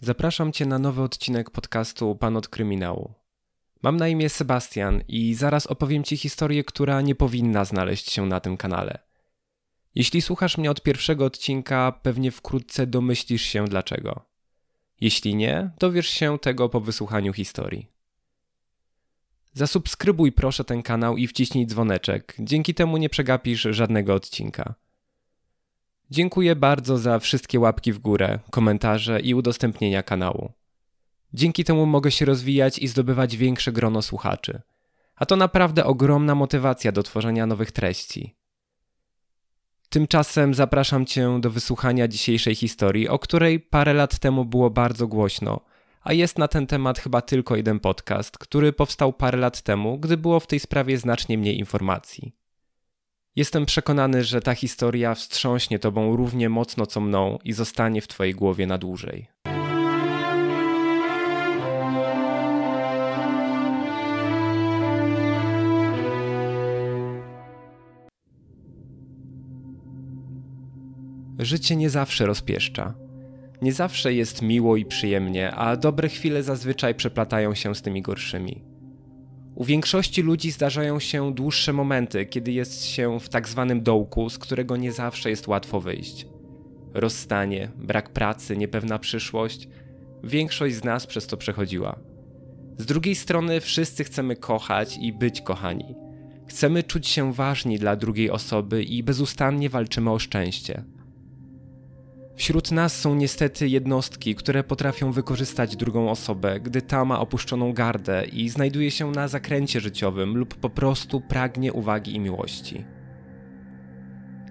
Zapraszam Cię na nowy odcinek podcastu Pan od Kryminału. Mam na imię Sebastian i zaraz opowiem Ci historię, która nie powinna znaleźć się na tym kanale. Jeśli słuchasz mnie od pierwszego odcinka, pewnie wkrótce domyślisz się dlaczego. Jeśli nie, dowiesz się tego po wysłuchaniu historii. Zasubskrybuj proszę ten kanał i wciśnij dzwoneczek, dzięki temu nie przegapisz żadnego odcinka. Dziękuję bardzo za wszystkie łapki w górę, komentarze i udostępnienia kanału. Dzięki temu mogę się rozwijać i zdobywać większe grono słuchaczy. A to naprawdę ogromna motywacja do tworzenia nowych treści. Tymczasem zapraszam Cię do wysłuchania dzisiejszej historii, o której parę lat temu było bardzo głośno, a jest na ten temat chyba tylko jeden podcast, który powstał parę lat temu, gdy było w tej sprawie znacznie mniej informacji. Jestem przekonany, że ta historia wstrząśnie Tobą równie mocno co mną i zostanie w Twojej głowie na dłużej. Życie nie zawsze rozpieszcza. Nie zawsze jest miło i przyjemnie, a dobre chwile zazwyczaj przeplatają się z tymi gorszymi. U większości ludzi zdarzają się dłuższe momenty, kiedy jest się w tak zwanym dołku, z którego nie zawsze jest łatwo wyjść. Rozstanie, brak pracy, niepewna przyszłość większość z nas przez to przechodziła. Z drugiej strony, wszyscy chcemy kochać i być kochani. Chcemy czuć się ważni dla drugiej osoby i bezustannie walczymy o szczęście. Wśród nas są niestety jednostki, które potrafią wykorzystać drugą osobę, gdy ta ma opuszczoną gardę i znajduje się na zakręcie życiowym lub po prostu pragnie uwagi i miłości.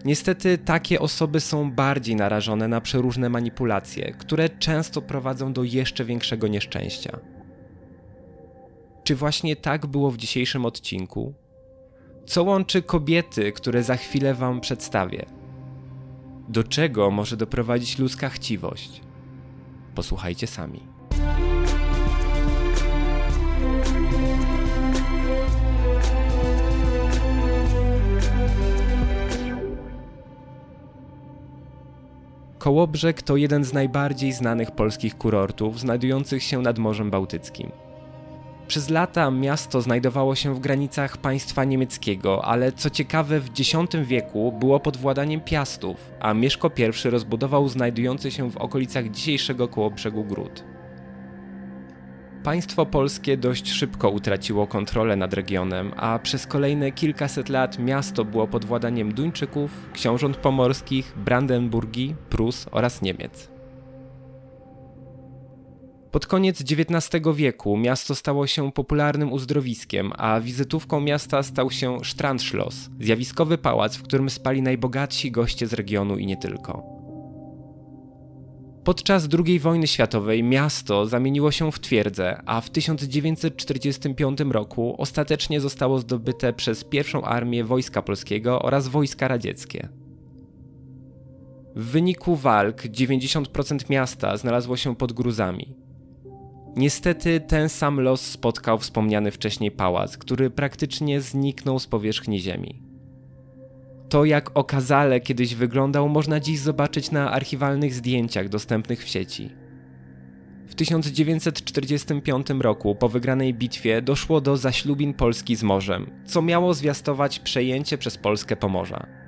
Niestety takie osoby są bardziej narażone na przeróżne manipulacje, które często prowadzą do jeszcze większego nieszczęścia. Czy właśnie tak było w dzisiejszym odcinku? Co łączy kobiety, które za chwilę Wam przedstawię? Do czego może doprowadzić ludzka chciwość? Posłuchajcie sami. Kołobrzeg to jeden z najbardziej znanych polskich kurortów znajdujących się nad Morzem Bałtyckim. Przez lata miasto znajdowało się w granicach państwa niemieckiego, ale co ciekawe w X wieku było pod władaniem Piastów, a Mieszko I rozbudował znajdujący się w okolicach dzisiejszego kołobrzegu gród. Państwo polskie dość szybko utraciło kontrolę nad regionem, a przez kolejne kilkaset lat miasto było pod władaniem Duńczyków, książąt pomorskich, Brandenburgii, Prus oraz Niemiec. Pod koniec XIX wieku miasto stało się popularnym uzdrowiskiem, a wizytówką miasta stał się Strandschloss, zjawiskowy pałac, w którym spali najbogatsi goście z regionu i nie tylko. Podczas II wojny światowej miasto zamieniło się w twierdzę, a w 1945 roku ostatecznie zostało zdobyte przez pierwszą armię Wojska Polskiego oraz Wojska Radzieckie. W wyniku walk 90% miasta znalazło się pod gruzami. Niestety ten sam los spotkał wspomniany wcześniej pałac, który praktycznie zniknął z powierzchni ziemi. To jak okazale kiedyś wyglądał można dziś zobaczyć na archiwalnych zdjęciach dostępnych w sieci. W 1945 roku po wygranej bitwie doszło do zaślubin Polski z morzem, co miało zwiastować przejęcie przez Polskę Pomorza.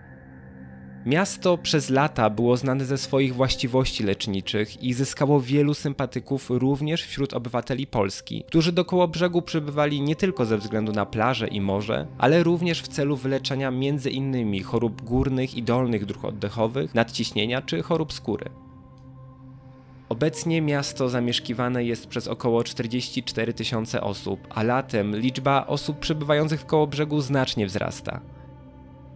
Miasto przez lata było znane ze swoich właściwości leczniczych i zyskało wielu sympatyków również wśród obywateli Polski, którzy do brzegu przybywali nie tylko ze względu na plaże i morze, ale również w celu wyleczenia m.in. chorób górnych i dolnych dróg oddechowych, nadciśnienia czy chorób skóry. Obecnie miasto zamieszkiwane jest przez około 44 tysiące osób, a latem liczba osób przebywających w Kołobrzegu znacznie wzrasta.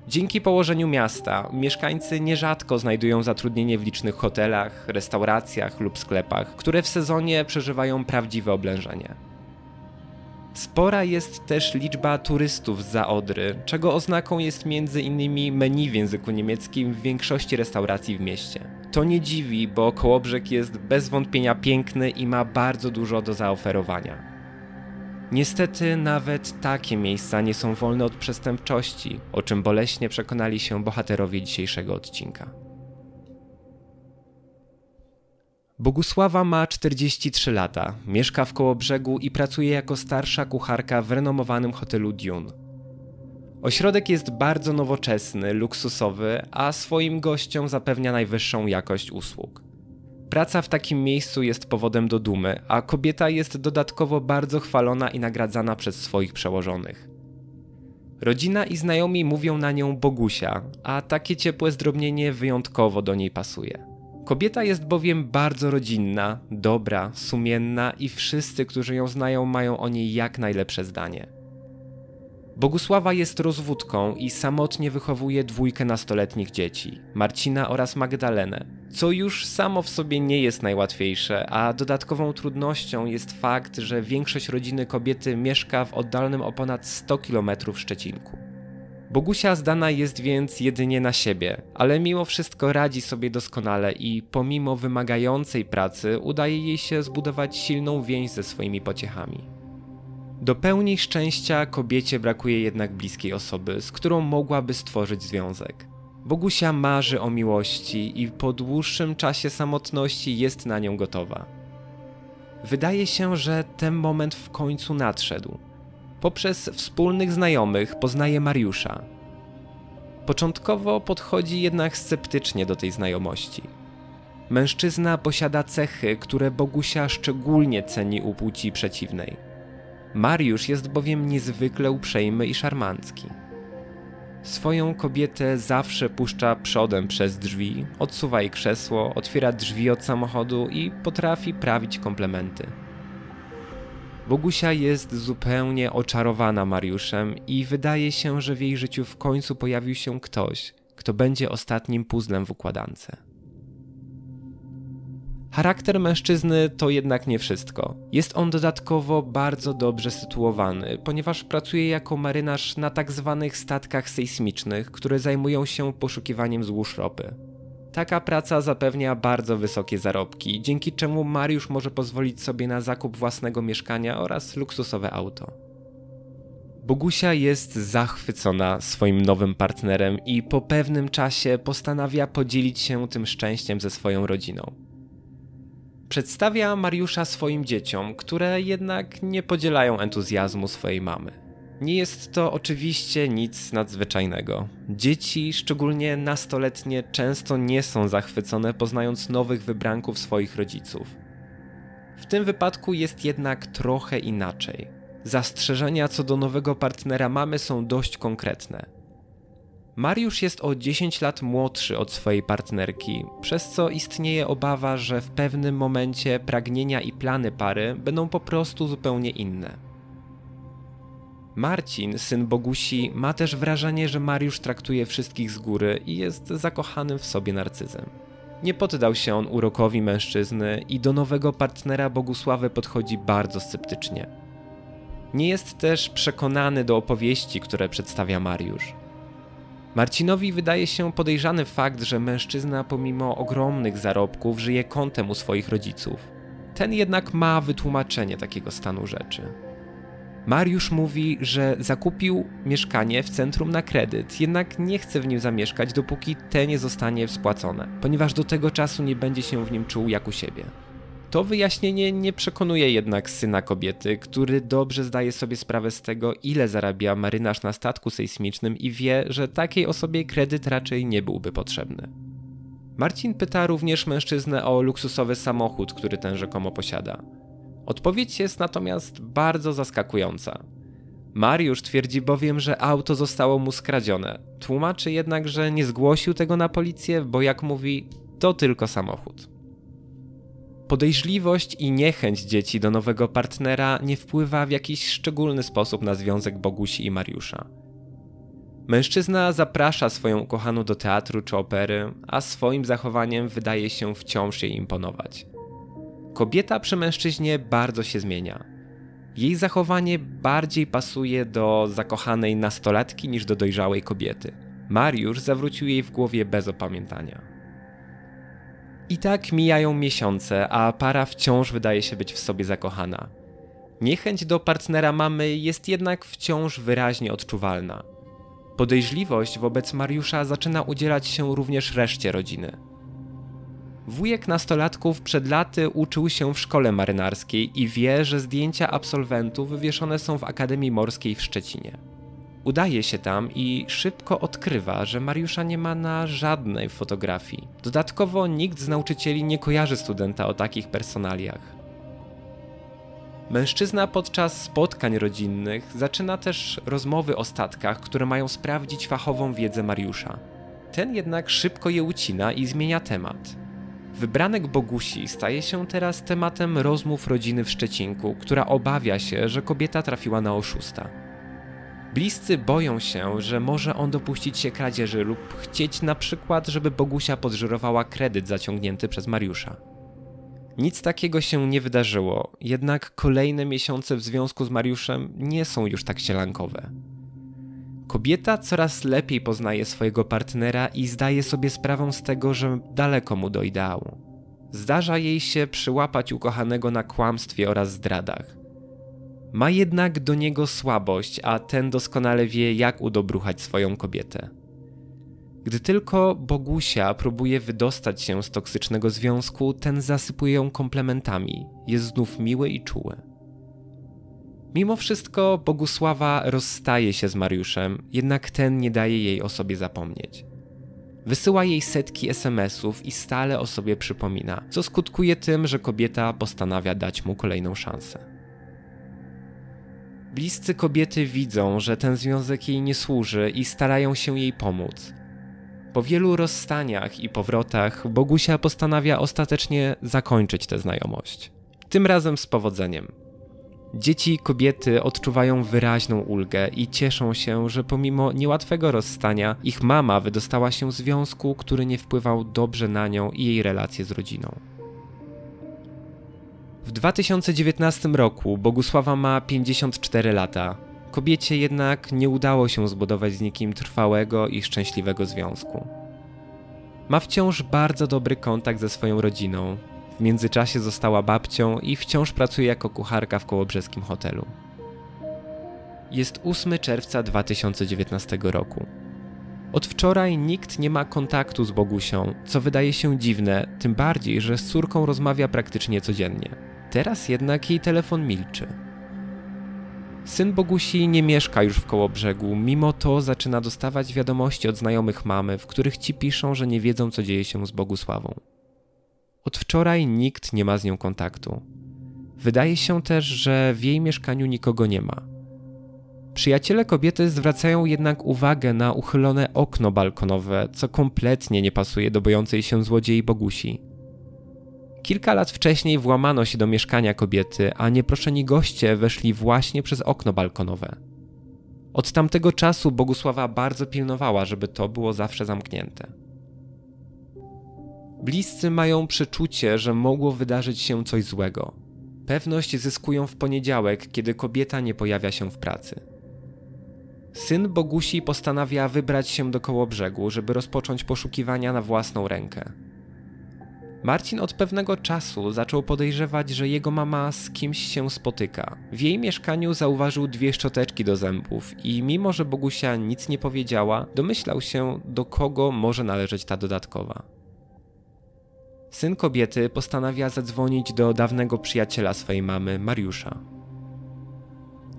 Dzięki położeniu miasta mieszkańcy nierzadko znajdują zatrudnienie w licznych hotelach, restauracjach lub sklepach, które w sezonie przeżywają prawdziwe oblężenie. Spora jest też liczba turystów z Odry, czego oznaką jest m.in. menu w języku niemieckim w większości restauracji w mieście. To nie dziwi, bo Kołobrzeg jest bez wątpienia piękny i ma bardzo dużo do zaoferowania. Niestety nawet takie miejsca nie są wolne od przestępczości, o czym boleśnie przekonali się bohaterowie dzisiejszego odcinka. Bogusława ma 43 lata, mieszka w Kołobrzegu i pracuje jako starsza kucharka w renomowanym hotelu Dune. Ośrodek jest bardzo nowoczesny, luksusowy, a swoim gościom zapewnia najwyższą jakość usług. Praca w takim miejscu jest powodem do dumy, a kobieta jest dodatkowo bardzo chwalona i nagradzana przez swoich przełożonych. Rodzina i znajomi mówią na nią Bogusia, a takie ciepłe zdrobnienie wyjątkowo do niej pasuje. Kobieta jest bowiem bardzo rodzinna, dobra, sumienna i wszyscy, którzy ją znają, mają o niej jak najlepsze zdanie. Bogusława jest rozwódką i samotnie wychowuje dwójkę nastoletnich dzieci Marcina oraz Magdalenę, co już samo w sobie nie jest najłatwiejsze, a dodatkową trudnością jest fakt, że większość rodziny kobiety mieszka w oddalonym o ponad 100 km Szczecinku. Bogusia zdana jest więc jedynie na siebie, ale mimo wszystko radzi sobie doskonale i pomimo wymagającej pracy udaje jej się zbudować silną więź ze swoimi pociechami. Do pełni szczęścia kobiecie brakuje jednak bliskiej osoby, z którą mogłaby stworzyć związek. Bogusia marzy o miłości i po dłuższym czasie samotności jest na nią gotowa. Wydaje się, że ten moment w końcu nadszedł. Poprzez wspólnych znajomych poznaje Mariusza. Początkowo podchodzi jednak sceptycznie do tej znajomości. Mężczyzna posiada cechy, które Bogusia szczególnie ceni u płci przeciwnej. Mariusz jest bowiem niezwykle uprzejmy i szarmancki. Swoją kobietę zawsze puszcza przodem przez drzwi, odsuwa jej krzesło, otwiera drzwi od samochodu i potrafi prawić komplementy. Bogusia jest zupełnie oczarowana Mariuszem i wydaje się, że w jej życiu w końcu pojawił się ktoś, kto będzie ostatnim puzzlem w układance. Charakter mężczyzny to jednak nie wszystko. Jest on dodatkowo bardzo dobrze sytuowany, ponieważ pracuje jako marynarz na tak zwanych statkach sejsmicznych, które zajmują się poszukiwaniem złóż ropy. Taka praca zapewnia bardzo wysokie zarobki, dzięki czemu Mariusz może pozwolić sobie na zakup własnego mieszkania oraz luksusowe auto. Bogusia jest zachwycona swoim nowym partnerem i po pewnym czasie postanawia podzielić się tym szczęściem ze swoją rodziną. Przedstawia Mariusza swoim dzieciom, które jednak nie podzielają entuzjazmu swojej mamy. Nie jest to oczywiście nic nadzwyczajnego. Dzieci, szczególnie nastoletnie, często nie są zachwycone poznając nowych wybranków swoich rodziców. W tym wypadku jest jednak trochę inaczej. Zastrzeżenia co do nowego partnera mamy są dość konkretne. Mariusz jest o 10 lat młodszy od swojej partnerki, przez co istnieje obawa, że w pewnym momencie pragnienia i plany pary będą po prostu zupełnie inne. Marcin, syn Bogusi, ma też wrażenie, że Mariusz traktuje wszystkich z góry i jest zakochanym w sobie narcyzem. Nie poddał się on urokowi mężczyzny i do nowego partnera Bogusławy podchodzi bardzo sceptycznie. Nie jest też przekonany do opowieści, które przedstawia Mariusz. Marcinowi wydaje się podejrzany fakt, że mężczyzna pomimo ogromnych zarobków żyje kątem u swoich rodziców. Ten jednak ma wytłumaczenie takiego stanu rzeczy. Mariusz mówi, że zakupił mieszkanie w centrum na kredyt, jednak nie chce w nim zamieszkać, dopóki te nie zostanie spłacone, ponieważ do tego czasu nie będzie się w nim czuł jak u siebie. To wyjaśnienie nie przekonuje jednak syna kobiety, który dobrze zdaje sobie sprawę z tego, ile zarabia marynarz na statku sejsmicznym i wie, że takiej osobie kredyt raczej nie byłby potrzebny. Marcin pyta również mężczyznę o luksusowy samochód, który ten rzekomo posiada. Odpowiedź jest natomiast bardzo zaskakująca. Mariusz twierdzi bowiem, że auto zostało mu skradzione. Tłumaczy jednak, że nie zgłosił tego na policję, bo jak mówi, to tylko samochód. Podejrzliwość i niechęć dzieci do nowego partnera nie wpływa w jakiś szczególny sposób na związek Bogusi i Mariusza. Mężczyzna zaprasza swoją ukochaną do teatru czy opery, a swoim zachowaniem wydaje się wciąż jej imponować. Kobieta przy mężczyźnie bardzo się zmienia. Jej zachowanie bardziej pasuje do zakochanej nastolatki niż do dojrzałej kobiety. Mariusz zawrócił jej w głowie bez opamiętania. I tak mijają miesiące, a para wciąż wydaje się być w sobie zakochana. Niechęć do partnera mamy jest jednak wciąż wyraźnie odczuwalna. Podejrzliwość wobec Mariusza zaczyna udzielać się również reszcie rodziny. Wujek nastolatków przed laty uczył się w szkole marynarskiej i wie, że zdjęcia absolwentów wywieszone są w Akademii Morskiej w Szczecinie. Udaje się tam i szybko odkrywa, że Mariusza nie ma na żadnej fotografii. Dodatkowo nikt z nauczycieli nie kojarzy studenta o takich personaliach. Mężczyzna podczas spotkań rodzinnych zaczyna też rozmowy o statkach, które mają sprawdzić fachową wiedzę Mariusza. Ten jednak szybko je ucina i zmienia temat. Wybranek Bogusi staje się teraz tematem rozmów rodziny w Szczecinku, która obawia się, że kobieta trafiła na oszusta. Bliscy boją się, że może on dopuścić się kradzieży lub chcieć na przykład, żeby Bogusia podżyrowała kredyt zaciągnięty przez Mariusza. Nic takiego się nie wydarzyło, jednak kolejne miesiące w związku z Mariuszem nie są już tak sielankowe. Kobieta coraz lepiej poznaje swojego partnera i zdaje sobie sprawę z tego, że daleko mu do ideału. Zdarza jej się przyłapać ukochanego na kłamstwie oraz zdradach. Ma jednak do niego słabość, a ten doskonale wie, jak udobruchać swoją kobietę. Gdy tylko Bogusia próbuje wydostać się z toksycznego związku, ten zasypuje ją komplementami, jest znów miły i czuły. Mimo wszystko Bogusława rozstaje się z Mariuszem, jednak ten nie daje jej o sobie zapomnieć. Wysyła jej setki SMS-ów i stale o sobie przypomina, co skutkuje tym, że kobieta postanawia dać mu kolejną szansę. Bliscy kobiety widzą, że ten związek jej nie służy i starają się jej pomóc. Po wielu rozstaniach i powrotach, Bogusia postanawia ostatecznie zakończyć tę znajomość. Tym razem z powodzeniem. Dzieci kobiety odczuwają wyraźną ulgę i cieszą się, że pomimo niełatwego rozstania, ich mama wydostała się z związku, który nie wpływał dobrze na nią i jej relacje z rodziną. W 2019 roku Bogusława ma 54 lata. Kobiecie jednak nie udało się zbudować z nikim trwałego i szczęśliwego związku. Ma wciąż bardzo dobry kontakt ze swoją rodziną, w międzyczasie została babcią i wciąż pracuje jako kucharka w kołobrzeskim hotelu. Jest 8 czerwca 2019 roku. Od wczoraj nikt nie ma kontaktu z Bogusią, co wydaje się dziwne, tym bardziej, że z córką rozmawia praktycznie codziennie. Teraz jednak jej telefon milczy. Syn Bogusi nie mieszka już w Kołobrzegu, mimo to zaczyna dostawać wiadomości od znajomych mamy, w których ci piszą, że nie wiedzą co dzieje się z Bogusławą. Od wczoraj nikt nie ma z nią kontaktu. Wydaje się też, że w jej mieszkaniu nikogo nie ma. Przyjaciele kobiety zwracają jednak uwagę na uchylone okno balkonowe, co kompletnie nie pasuje do bojącej się złodziei Bogusi. Kilka lat wcześniej włamano się do mieszkania kobiety, a nieproszeni goście weszli właśnie przez okno balkonowe. Od tamtego czasu Bogusława bardzo pilnowała, żeby to było zawsze zamknięte. Bliscy mają przeczucie, że mogło wydarzyć się coś złego. Pewność zyskują w poniedziałek, kiedy kobieta nie pojawia się w pracy. Syn Bogusi postanawia wybrać się do koło brzegu, żeby rozpocząć poszukiwania na własną rękę. Marcin od pewnego czasu zaczął podejrzewać, że jego mama z kimś się spotyka. W jej mieszkaniu zauważył dwie szczoteczki do zębów i mimo, że Bogusia nic nie powiedziała, domyślał się, do kogo może należeć ta dodatkowa. Syn kobiety postanawia zadzwonić do dawnego przyjaciela swojej mamy, Mariusza.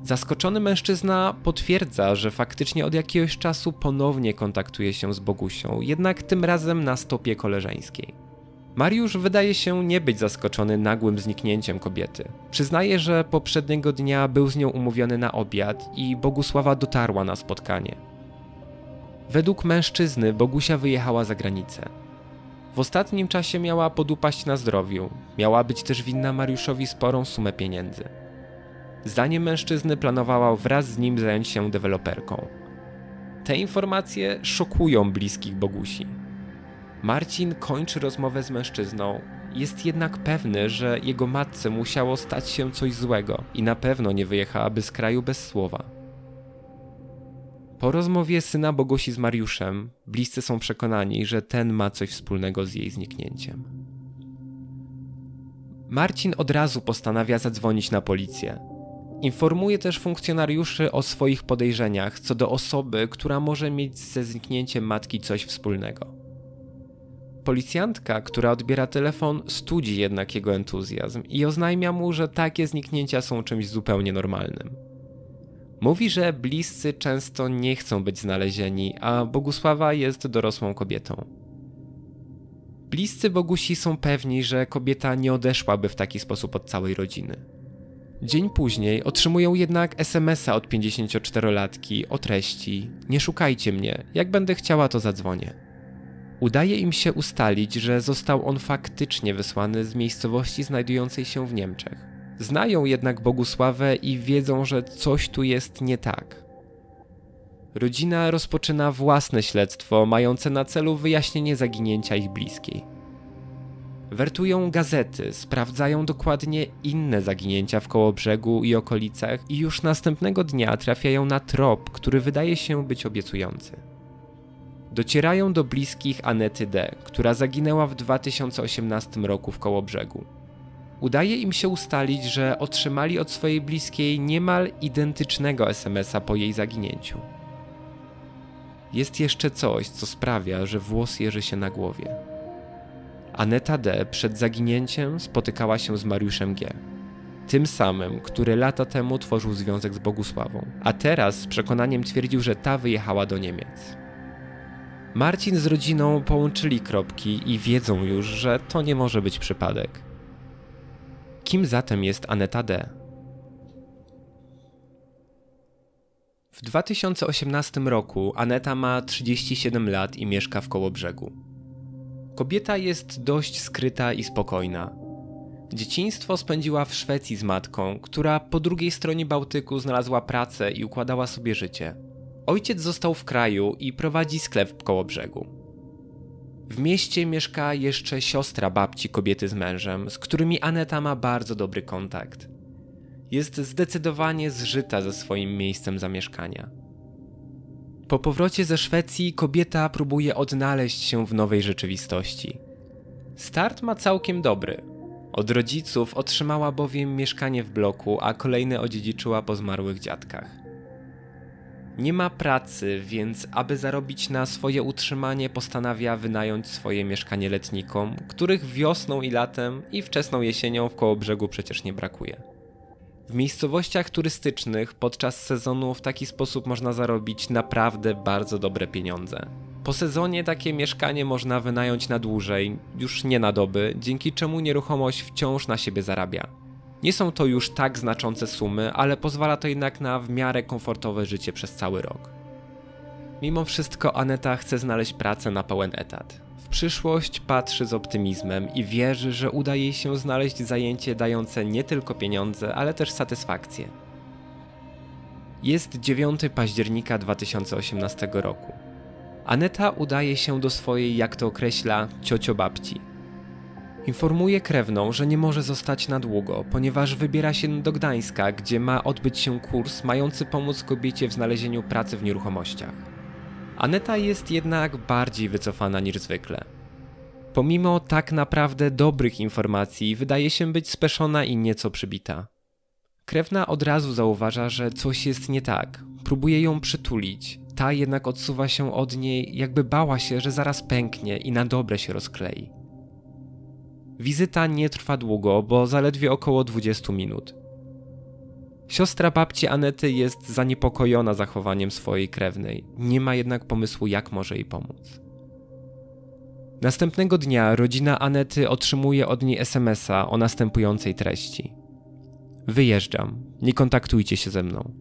Zaskoczony mężczyzna potwierdza, że faktycznie od jakiegoś czasu ponownie kontaktuje się z Bogusią, jednak tym razem na stopie koleżeńskiej. Mariusz wydaje się nie być zaskoczony nagłym zniknięciem kobiety. Przyznaje, że poprzedniego dnia był z nią umówiony na obiad i Bogusława dotarła na spotkanie. Według mężczyzny Bogusia wyjechała za granicę. W ostatnim czasie miała podupaść na zdrowiu, miała być też winna Mariuszowi sporą sumę pieniędzy. Zdaniem mężczyzny planowała wraz z nim zająć się deweloperką. Te informacje szokują bliskich Bogusi. Marcin kończy rozmowę z mężczyzną, jest jednak pewny, że jego matce musiało stać się coś złego i na pewno nie wyjechałaby z kraju bez słowa. Po rozmowie syna Bogusi z Mariuszem, bliscy są przekonani, że ten ma coś wspólnego z jej zniknięciem. Marcin od razu postanawia zadzwonić na policję. Informuje też funkcjonariuszy o swoich podejrzeniach co do osoby, która może mieć ze zniknięciem matki coś wspólnego. Policjantka, która odbiera telefon, studzi jednak jego entuzjazm i oznajmia mu, że takie zniknięcia są czymś zupełnie normalnym. Mówi, że bliscy często nie chcą być znalezieni, a Bogusława jest dorosłą kobietą. Bliscy Bogusi są pewni, że kobieta nie odeszłaby w taki sposób od całej rodziny. Dzień później otrzymują jednak SMS-a od 54-latki o treści: Nie szukajcie mnie, jak będę chciała, to zadzwonię. Udaje im się ustalić, że został on faktycznie wysłany z miejscowości znajdującej się w Niemczech. Znają jednak Bogusławę i wiedzą, że coś tu jest nie tak. Rodzina rozpoczyna własne śledztwo mające na celu wyjaśnienie zaginięcia ich bliskiej. Wertują gazety, sprawdzają dokładnie inne zaginięcia w Kołobrzegu i okolicach i już następnego dnia trafiają na trop, który wydaje się być obiecujący. Docierają do bliskich Anety D., która zaginęła w 2018 roku w Kołobrzegu. Udaje im się ustalić, że otrzymali od swojej bliskiej niemal identycznego SMS-a po jej zaginięciu. Jest jeszcze coś, co sprawia, że włos jeży się na głowie. Aneta D. przed zaginięciem spotykała się z Mariuszem G. Tym samym, który lata temu tworzył związek z Bogusławą, a teraz z przekonaniem twierdził, że ta wyjechała do Niemiec. Marcin z rodziną połączyli kropki i wiedzą już, że to nie może być przypadek. Kim zatem jest Aneta D? W 2018 roku Aneta ma 37 lat i mieszka w Kołobrzegu. Kobieta jest dość skryta i spokojna. Dzieciństwo spędziła w Szwecji z matką, która po drugiej stronie Bałtyku znalazła pracę i układała sobie życie. Ojciec został w kraju i prowadzi sklep w Kołobrzegu. W mieście mieszka jeszcze siostra babci kobiety z mężem, z którymi Aneta ma bardzo dobry kontakt. Jest zdecydowanie zżyta ze swoim miejscem zamieszkania. Po powrocie ze Szwecji kobieta próbuje odnaleźć się w nowej rzeczywistości. Start ma całkiem dobry. Od rodziców otrzymała bowiem mieszkanie w bloku, a kolejne odziedziczyła po zmarłych dziadkach. Nie ma pracy, więc aby zarobić na swoje utrzymanie, postanawia wynająć swoje mieszkanie letnikom, których wiosną i latem i wczesną jesienią w koło brzegu przecież nie brakuje. W miejscowościach turystycznych podczas sezonu w taki sposób można zarobić naprawdę bardzo dobre pieniądze. Po sezonie takie mieszkanie można wynająć na dłużej, już nie na doby, dzięki czemu nieruchomość wciąż na siebie zarabia. Nie są to już tak znaczące sumy, ale pozwala to jednak na w miarę komfortowe życie przez cały rok. Mimo wszystko Aneta chce znaleźć pracę na pełen etat przyszłość patrzy z optymizmem i wierzy, że uda jej się znaleźć zajęcie dające nie tylko pieniądze, ale też satysfakcję. Jest 9 października 2018 roku. Aneta udaje się do swojej, jak to określa, ciocio babci. Informuje krewną, że nie może zostać na długo, ponieważ wybiera się do Gdańska, gdzie ma odbyć się kurs mający pomóc kobiecie w znalezieniu pracy w nieruchomościach. Aneta jest jednak bardziej wycofana niż zwykle. Pomimo tak naprawdę dobrych informacji, wydaje się być speszona i nieco przybita. Krewna od razu zauważa, że coś jest nie tak. Próbuje ją przytulić. Ta jednak odsuwa się od niej, jakby bała się, że zaraz pęknie i na dobre się rozklei. Wizyta nie trwa długo, bo zaledwie około 20 minut. Siostra babci Anety jest zaniepokojona zachowaniem swojej krewnej, nie ma jednak pomysłu, jak może jej pomóc. Następnego dnia rodzina Anety otrzymuje od niej SMS-a o następującej treści: Wyjeżdżam, nie kontaktujcie się ze mną.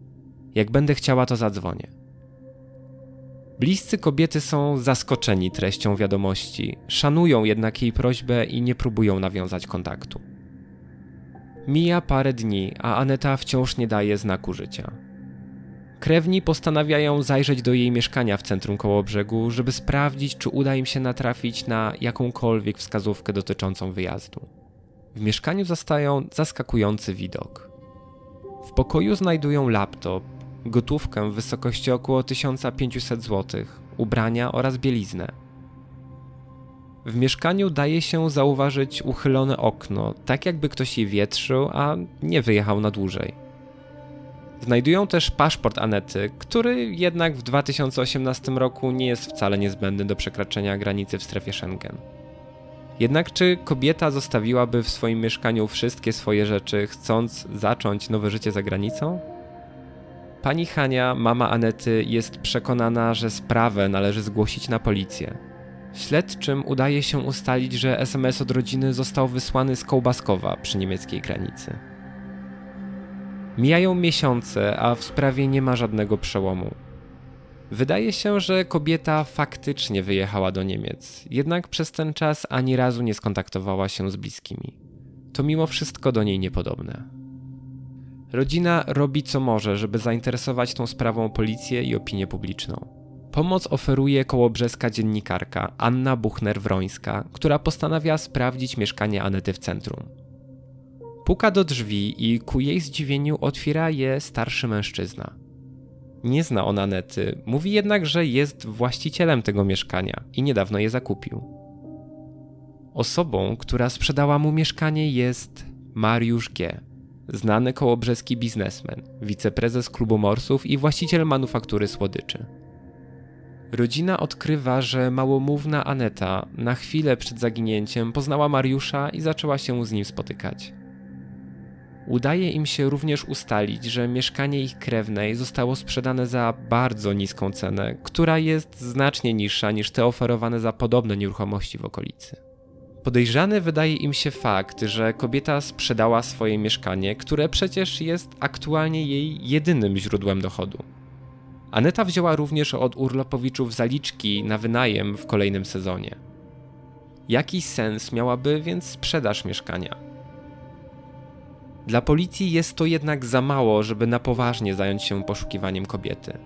Jak będę chciała, to zadzwonię. Bliscy kobiety są zaskoczeni treścią wiadomości, szanują jednak jej prośbę i nie próbują nawiązać kontaktu. Mija parę dni, a Aneta wciąż nie daje znaku życia. Krewni postanawiają zajrzeć do jej mieszkania w centrum Kołobrzegu, żeby sprawdzić, czy uda im się natrafić na jakąkolwiek wskazówkę dotyczącą wyjazdu. W mieszkaniu zastają zaskakujący widok. W pokoju znajdują laptop, gotówkę w wysokości około 1500 zł, ubrania oraz bieliznę. W mieszkaniu daje się zauważyć uchylone okno, tak jakby ktoś je wietrzył, a nie wyjechał na dłużej. Znajdują też paszport Anety, który jednak w 2018 roku nie jest wcale niezbędny do przekraczania granicy w strefie Schengen. Jednak czy kobieta zostawiłaby w swoim mieszkaniu wszystkie swoje rzeczy, chcąc zacząć nowe życie za granicą? Pani Hania, mama Anety, jest przekonana, że sprawę należy zgłosić na policję. Śledczym udaje się ustalić, że SMS od rodziny został wysłany z Kołbaskowa przy niemieckiej granicy. Mijają miesiące, a w sprawie nie ma żadnego przełomu. Wydaje się, że kobieta faktycznie wyjechała do Niemiec, jednak przez ten czas ani razu nie skontaktowała się z bliskimi. To mimo wszystko do niej niepodobne. Rodzina robi co może, żeby zainteresować tą sprawą policję i opinię publiczną. Pomoc oferuje kołobrzeska dziennikarka Anna Buchner-Wrońska, która postanawia sprawdzić mieszkanie Anety w centrum. Puka do drzwi i ku jej zdziwieniu otwiera je starszy mężczyzna. Nie zna on Anety, mówi jednak, że jest właścicielem tego mieszkania i niedawno je zakupił. Osobą, która sprzedała mu mieszkanie jest Mariusz G., znany kołobrzeski biznesmen, wiceprezes klubu morsów i właściciel manufaktury słodyczy. Rodzina odkrywa, że małomówna Aneta na chwilę przed zaginięciem poznała Mariusza i zaczęła się z nim spotykać. Udaje im się również ustalić, że mieszkanie ich krewnej zostało sprzedane za bardzo niską cenę, która jest znacznie niższa niż te oferowane za podobne nieruchomości w okolicy. Podejrzany wydaje im się fakt, że kobieta sprzedała swoje mieszkanie, które przecież jest aktualnie jej jedynym źródłem dochodu. Aneta wzięła również od urlopowiczów zaliczki na wynajem w kolejnym sezonie. Jaki sens miałaby więc sprzedaż mieszkania? Dla policji jest to jednak za mało, żeby na poważnie zająć się poszukiwaniem kobiety.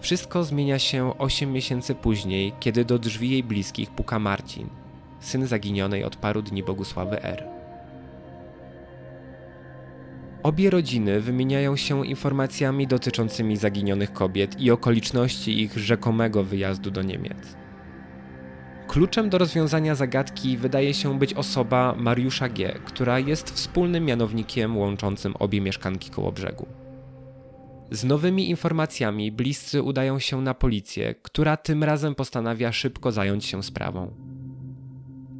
Wszystko zmienia się 8 miesięcy później, kiedy do drzwi jej bliskich puka Marcin, syn zaginionej od paru dni Bogusławy R. Obie rodziny wymieniają się informacjami dotyczącymi zaginionych kobiet i okoliczności ich rzekomego wyjazdu do Niemiec. Kluczem do rozwiązania zagadki wydaje się być osoba Mariusza G., która jest wspólnym mianownikiem łączącym obie mieszkanki koło brzegu. Z nowymi informacjami bliscy udają się na policję, która tym razem postanawia szybko zająć się sprawą.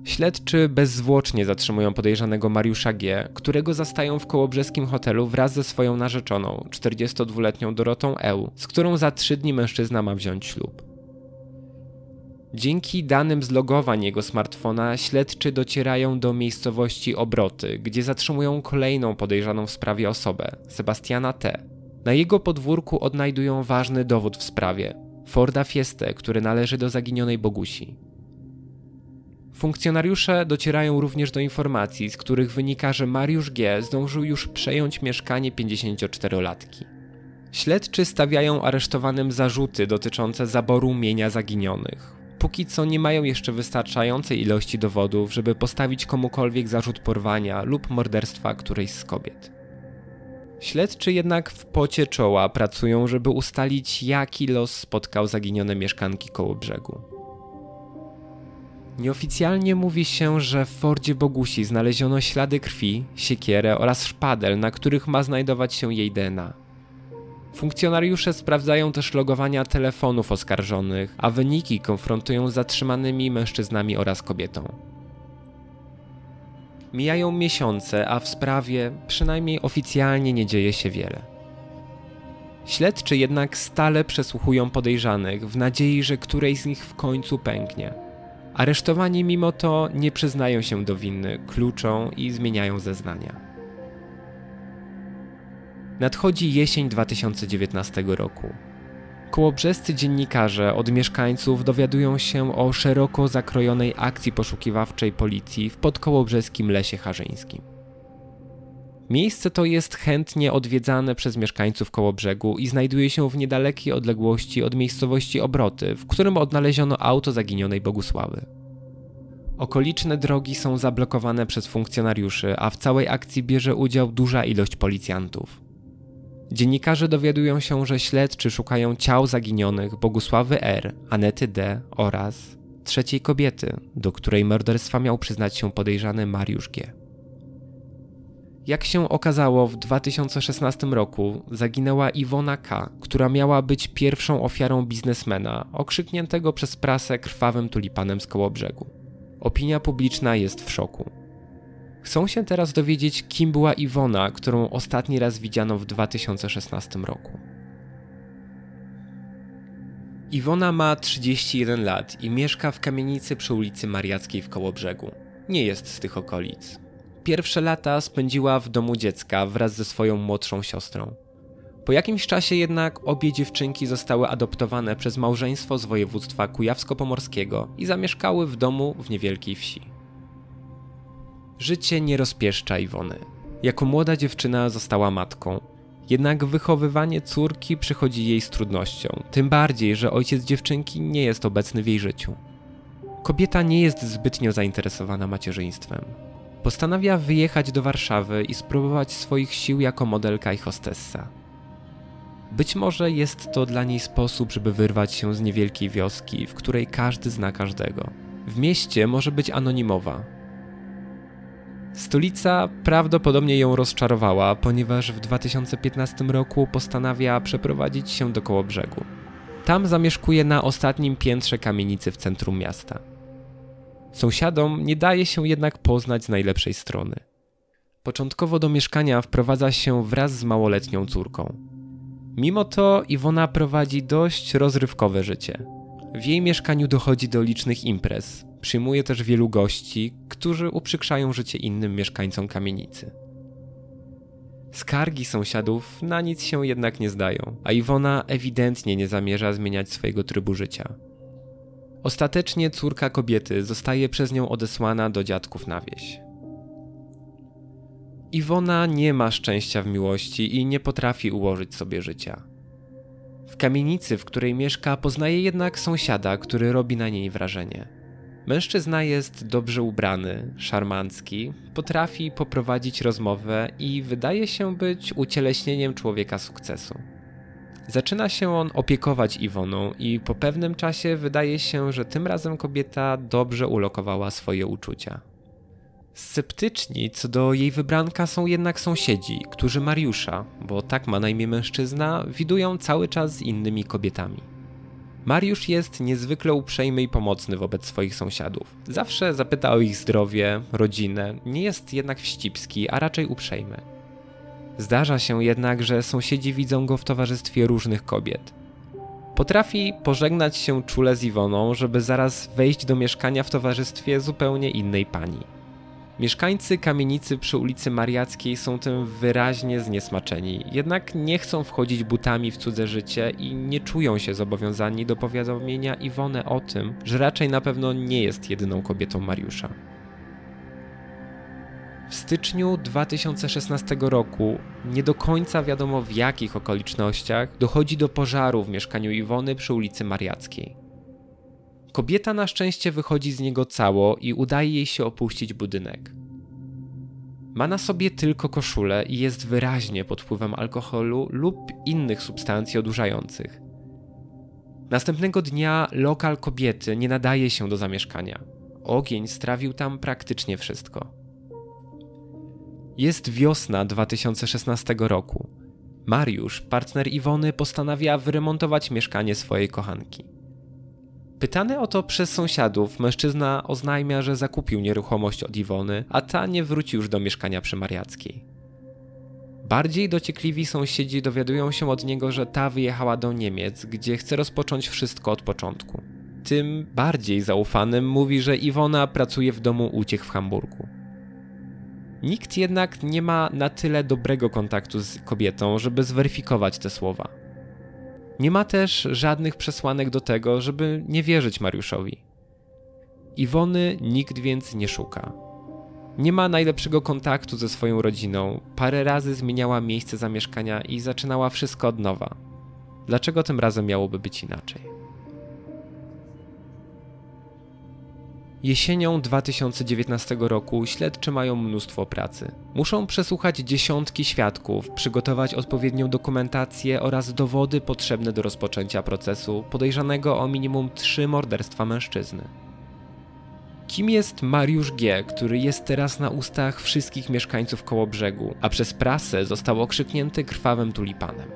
Śledczy bezzwłocznie zatrzymują podejrzanego Mariusza G., którego zastają w kołobrzeskim hotelu wraz ze swoją narzeczoną, 42-letnią Dorotą Eł, z którą za trzy dni mężczyzna ma wziąć ślub. Dzięki danym z logowań jego smartfona śledczy docierają do miejscowości Obroty, gdzie zatrzymują kolejną podejrzaną w sprawie osobę, Sebastiana T. Na jego podwórku odnajdują ważny dowód w sprawie Forda Fiestę, który należy do zaginionej Bogusi. Funkcjonariusze docierają również do informacji, z których wynika, że Mariusz G. zdążył już przejąć mieszkanie 54-latki. Śledczy stawiają aresztowanym zarzuty dotyczące zaboru mienia zaginionych póki co nie mają jeszcze wystarczającej ilości dowodów, żeby postawić komukolwiek zarzut porwania lub morderstwa którejś z kobiet. Śledczy jednak w pocie czoła pracują, żeby ustalić, jaki los spotkał zaginione mieszkanki koło brzegu. Nieoficjalnie mówi się, że w Fordzie Bogusi znaleziono ślady krwi, siekierę oraz szpadel, na których ma znajdować się jej DNA. Funkcjonariusze sprawdzają też logowania telefonów oskarżonych, a wyniki konfrontują z zatrzymanymi mężczyznami oraz kobietą. Mijają miesiące, a w sprawie, przynajmniej oficjalnie, nie dzieje się wiele. Śledczy jednak stale przesłuchują podejrzanych w nadziei, że którejś z nich w końcu pęknie. Aresztowani mimo to nie przyznają się do winy, kluczą i zmieniają zeznania. Nadchodzi jesień 2019 roku. Kołobrzescy dziennikarze od mieszkańców dowiadują się o szeroko zakrojonej akcji poszukiwawczej policji w podkołobrzeskim Lesie Harzyńskim. Miejsce to jest chętnie odwiedzane przez mieszkańców Kołobrzegu i znajduje się w niedalekiej odległości od miejscowości Obroty, w którym odnaleziono auto zaginionej Bogusławy. Okoliczne drogi są zablokowane przez funkcjonariuszy, a w całej akcji bierze udział duża ilość policjantów. Dziennikarze dowiadują się, że śledczy szukają ciał zaginionych Bogusławy R., Anety D. oraz trzeciej kobiety, do której morderstwa miał przyznać się podejrzany Mariusz G. Jak się okazało, w 2016 roku zaginęła Iwona K., która miała być pierwszą ofiarą biznesmena, okrzykniętego przez prasę krwawym tulipanem z koło brzegu. Opinia publiczna jest w szoku. Chcą się teraz dowiedzieć, kim była Iwona, którą ostatni raz widziano w 2016 roku. Iwona ma 31 lat i mieszka w kamienicy przy ulicy Mariackiej w Kołobrzegu. Nie jest z tych okolic. Pierwsze lata spędziła w domu dziecka wraz ze swoją młodszą siostrą. Po jakimś czasie jednak obie dziewczynki zostały adoptowane przez małżeństwo z województwa kujawsko-pomorskiego i zamieszkały w domu w niewielkiej wsi. Życie nie rozpieszcza Iwony. Jako młoda dziewczyna została matką. Jednak wychowywanie córki przychodzi jej z trudnością, tym bardziej, że ojciec dziewczynki nie jest obecny w jej życiu. Kobieta nie jest zbytnio zainteresowana macierzyństwem. Postanawia wyjechać do Warszawy i spróbować swoich sił jako modelka i hostessa. Być może jest to dla niej sposób, żeby wyrwać się z niewielkiej wioski, w której każdy zna każdego. W mieście może być anonimowa. Stolica prawdopodobnie ją rozczarowała, ponieważ w 2015 roku postanawia przeprowadzić się do Kołobrzegu. Tam zamieszkuje na ostatnim piętrze kamienicy w centrum miasta. Sąsiadom nie daje się jednak poznać z najlepszej strony. Początkowo do mieszkania wprowadza się wraz z małoletnią córką. Mimo to Iwona prowadzi dość rozrywkowe życie. W jej mieszkaniu dochodzi do licznych imprez. Przyjmuje też wielu gości, którzy uprzykrzają życie innym mieszkańcom kamienicy. Skargi sąsiadów na nic się jednak nie zdają, a Iwona ewidentnie nie zamierza zmieniać swojego trybu życia. Ostatecznie córka kobiety zostaje przez nią odesłana do dziadków na wieś. Iwona nie ma szczęścia w miłości i nie potrafi ułożyć sobie życia. W kamienicy, w której mieszka, poznaje jednak sąsiada, który robi na niej wrażenie. Mężczyzna jest dobrze ubrany, szarmancki, potrafi poprowadzić rozmowę i wydaje się być ucieleśnieniem człowieka sukcesu. Zaczyna się on opiekować Iwoną i po pewnym czasie wydaje się, że tym razem kobieta dobrze ulokowała swoje uczucia. Sceptyczni co do jej wybranka są jednak sąsiedzi, którzy Mariusza, bo tak ma na imię mężczyzna, widują cały czas z innymi kobietami. Mariusz jest niezwykle uprzejmy i pomocny wobec swoich sąsiadów. Zawsze zapyta o ich zdrowie, rodzinę, nie jest jednak wścibski, a raczej uprzejmy. Zdarza się jednak, że sąsiedzi widzą go w towarzystwie różnych kobiet. Potrafi pożegnać się czule z Iwoną, żeby zaraz wejść do mieszkania w towarzystwie zupełnie innej pani. Mieszkańcy kamienicy przy ulicy Mariackiej są tym wyraźnie zniesmaczeni, jednak nie chcą wchodzić butami w cudze życie i nie czują się zobowiązani do powiadomienia Iwonę o tym, że raczej na pewno nie jest jedyną kobietą Mariusza. W styczniu 2016 roku, nie do końca wiadomo w jakich okolicznościach, dochodzi do pożaru w mieszkaniu Iwony przy ulicy Mariackiej. Kobieta na szczęście wychodzi z niego cało i udaje jej się opuścić budynek. Ma na sobie tylko koszulę i jest wyraźnie pod wpływem alkoholu lub innych substancji odurzających. Następnego dnia lokal kobiety nie nadaje się do zamieszkania. Ogień strawił tam praktycznie wszystko. Jest wiosna 2016 roku. Mariusz, partner Iwony, postanawia wyremontować mieszkanie swojej kochanki. Pytany o to przez sąsiadów, mężczyzna oznajmia, że zakupił nieruchomość od Iwony, a ta nie wróci już do mieszkania przy Mariackiej. Bardziej dociekliwi sąsiedzi dowiadują się od niego, że ta wyjechała do Niemiec, gdzie chce rozpocząć wszystko od początku. Tym bardziej zaufanym mówi, że Iwona pracuje w domu uciech w Hamburgu. Nikt jednak nie ma na tyle dobrego kontaktu z kobietą, żeby zweryfikować te słowa. Nie ma też żadnych przesłanek do tego, żeby nie wierzyć Mariuszowi. Iwony nikt więc nie szuka. Nie ma najlepszego kontaktu ze swoją rodziną, parę razy zmieniała miejsce zamieszkania i zaczynała wszystko od nowa. Dlaczego tym razem miałoby być inaczej? Jesienią 2019 roku śledczy mają mnóstwo pracy. Muszą przesłuchać dziesiątki świadków, przygotować odpowiednią dokumentację oraz dowody potrzebne do rozpoczęcia procesu podejrzanego o minimum trzy morderstwa mężczyzny. Kim jest Mariusz G., który jest teraz na ustach wszystkich mieszkańców koło brzegu, a przez prasę został okrzyknięty krwawym tulipanem?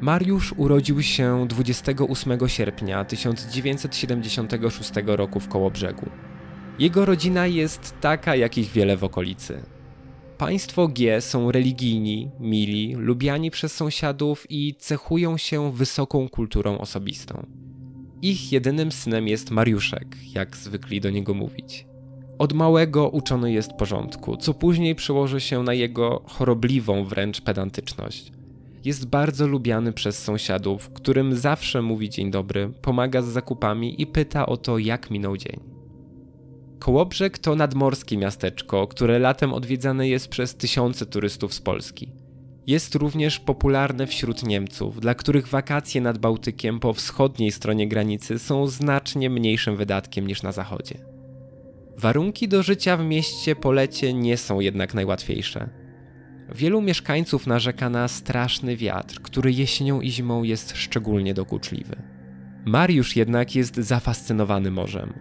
Mariusz urodził się 28 sierpnia 1976 roku w Kołobrzegu. Jego rodzina jest taka, jakich wiele w okolicy. Państwo G są religijni, mili, lubiani przez sąsiadów i cechują się wysoką kulturą osobistą. Ich jedynym synem jest Mariuszek, jak zwykli do niego mówić. Od małego uczony jest porządku, co później przełoży się na jego chorobliwą wręcz pedantyczność. Jest bardzo lubiany przez sąsiadów, którym zawsze mówi dzień dobry, pomaga z zakupami i pyta o to, jak minął dzień. Kołobrzeg to nadmorskie miasteczko, które latem odwiedzane jest przez tysiące turystów z Polski. Jest również popularne wśród Niemców, dla których wakacje nad Bałtykiem po wschodniej stronie granicy są znacznie mniejszym wydatkiem niż na zachodzie. Warunki do życia w mieście po lecie nie są jednak najłatwiejsze. Wielu mieszkańców narzeka na straszny wiatr, który jesienią i zimą jest szczególnie dokuczliwy. Mariusz jednak jest zafascynowany morzem.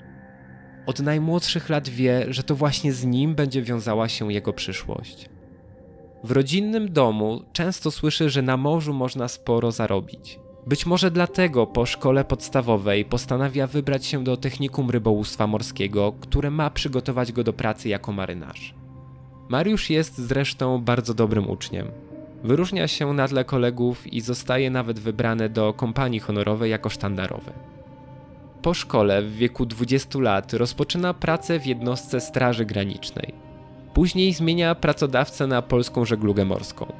Od najmłodszych lat wie, że to właśnie z nim będzie wiązała się jego przyszłość. W rodzinnym domu często słyszy, że na morzu można sporo zarobić. Być może dlatego po szkole podstawowej postanawia wybrać się do technikum rybołówstwa morskiego, które ma przygotować go do pracy jako marynarz. Mariusz jest zresztą bardzo dobrym uczniem. Wyróżnia się na tle kolegów i zostaje nawet wybrany do kompanii honorowej jako sztandarowy. Po szkole w wieku 20 lat rozpoczyna pracę w jednostce Straży Granicznej. Później zmienia pracodawcę na polską żeglugę morską.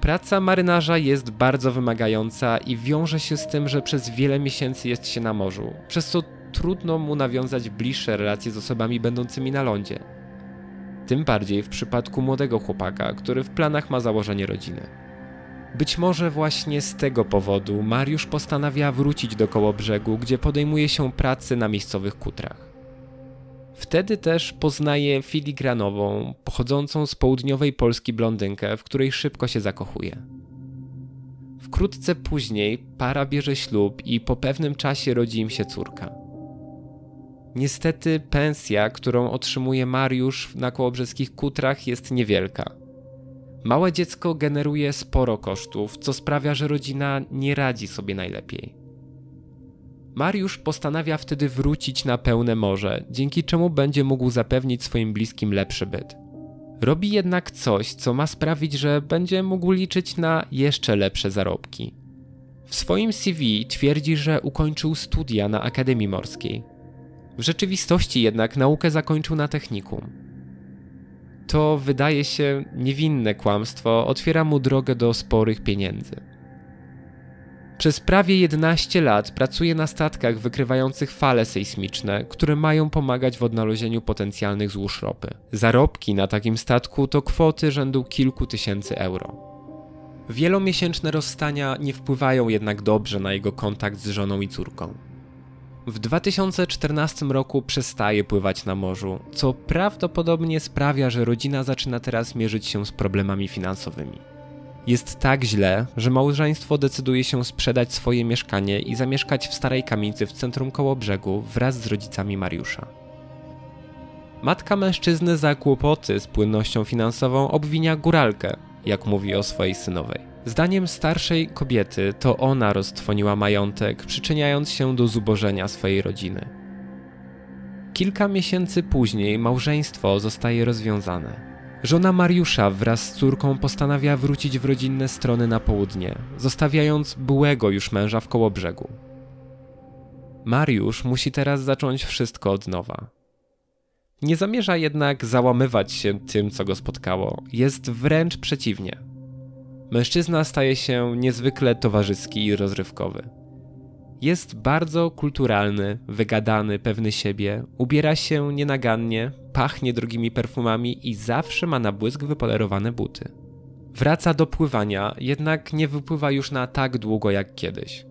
Praca marynarza jest bardzo wymagająca i wiąże się z tym, że przez wiele miesięcy jest się na morzu, przez co trudno mu nawiązać bliższe relacje z osobami będącymi na lądzie. Tym bardziej w przypadku młodego chłopaka, który w planach ma założenie rodziny. Być może właśnie z tego powodu Mariusz postanawia wrócić do Kołobrzegu, gdzie podejmuje się pracy na miejscowych kutrach. Wtedy też poznaje filigranową, pochodzącą z południowej Polski blondynkę, w której szybko się zakochuje. Wkrótce później para bierze ślub i po pewnym czasie rodzi im się córka. Niestety pensja, którą otrzymuje Mariusz na kołobrzeskich kutrach jest niewielka. Małe dziecko generuje sporo kosztów, co sprawia, że rodzina nie radzi sobie najlepiej. Mariusz postanawia wtedy wrócić na pełne morze, dzięki czemu będzie mógł zapewnić swoim bliskim lepszy byt. Robi jednak coś, co ma sprawić, że będzie mógł liczyć na jeszcze lepsze zarobki. W swoim CV twierdzi, że ukończył studia na Akademii Morskiej. W rzeczywistości jednak naukę zakończył na technikum. To wydaje się niewinne kłamstwo otwiera mu drogę do sporych pieniędzy. Przez prawie 11 lat pracuje na statkach wykrywających fale sejsmiczne, które mają pomagać w odnalezieniu potencjalnych złóż ropy. Zarobki na takim statku to kwoty rzędu kilku tysięcy euro. Wielomiesięczne rozstania nie wpływają jednak dobrze na jego kontakt z żoną i córką. W 2014 roku przestaje pływać na morzu, co prawdopodobnie sprawia, że rodzina zaczyna teraz mierzyć się z problemami finansowymi. Jest tak źle, że małżeństwo decyduje się sprzedać swoje mieszkanie i zamieszkać w starej kamienicy w centrum koło brzegu wraz z rodzicami Mariusza. Matka mężczyzny za kłopoty z płynnością finansową obwinia góralkę, jak mówi o swojej synowej. Zdaniem starszej kobiety to ona roztwoniła majątek, przyczyniając się do zubożenia swojej rodziny. Kilka miesięcy później małżeństwo zostaje rozwiązane. Żona Mariusza wraz z córką postanawia wrócić w rodzinne strony na południe, zostawiając byłego już męża w koło brzegu. Mariusz musi teraz zacząć wszystko od nowa. Nie zamierza jednak załamywać się tym, co go spotkało. Jest wręcz przeciwnie. Mężczyzna staje się niezwykle towarzyski i rozrywkowy. Jest bardzo kulturalny, wygadany, pewny siebie, ubiera się nienagannie, pachnie drogimi perfumami i zawsze ma na błysk wypolerowane buty. Wraca do pływania, jednak nie wypływa już na tak długo jak kiedyś.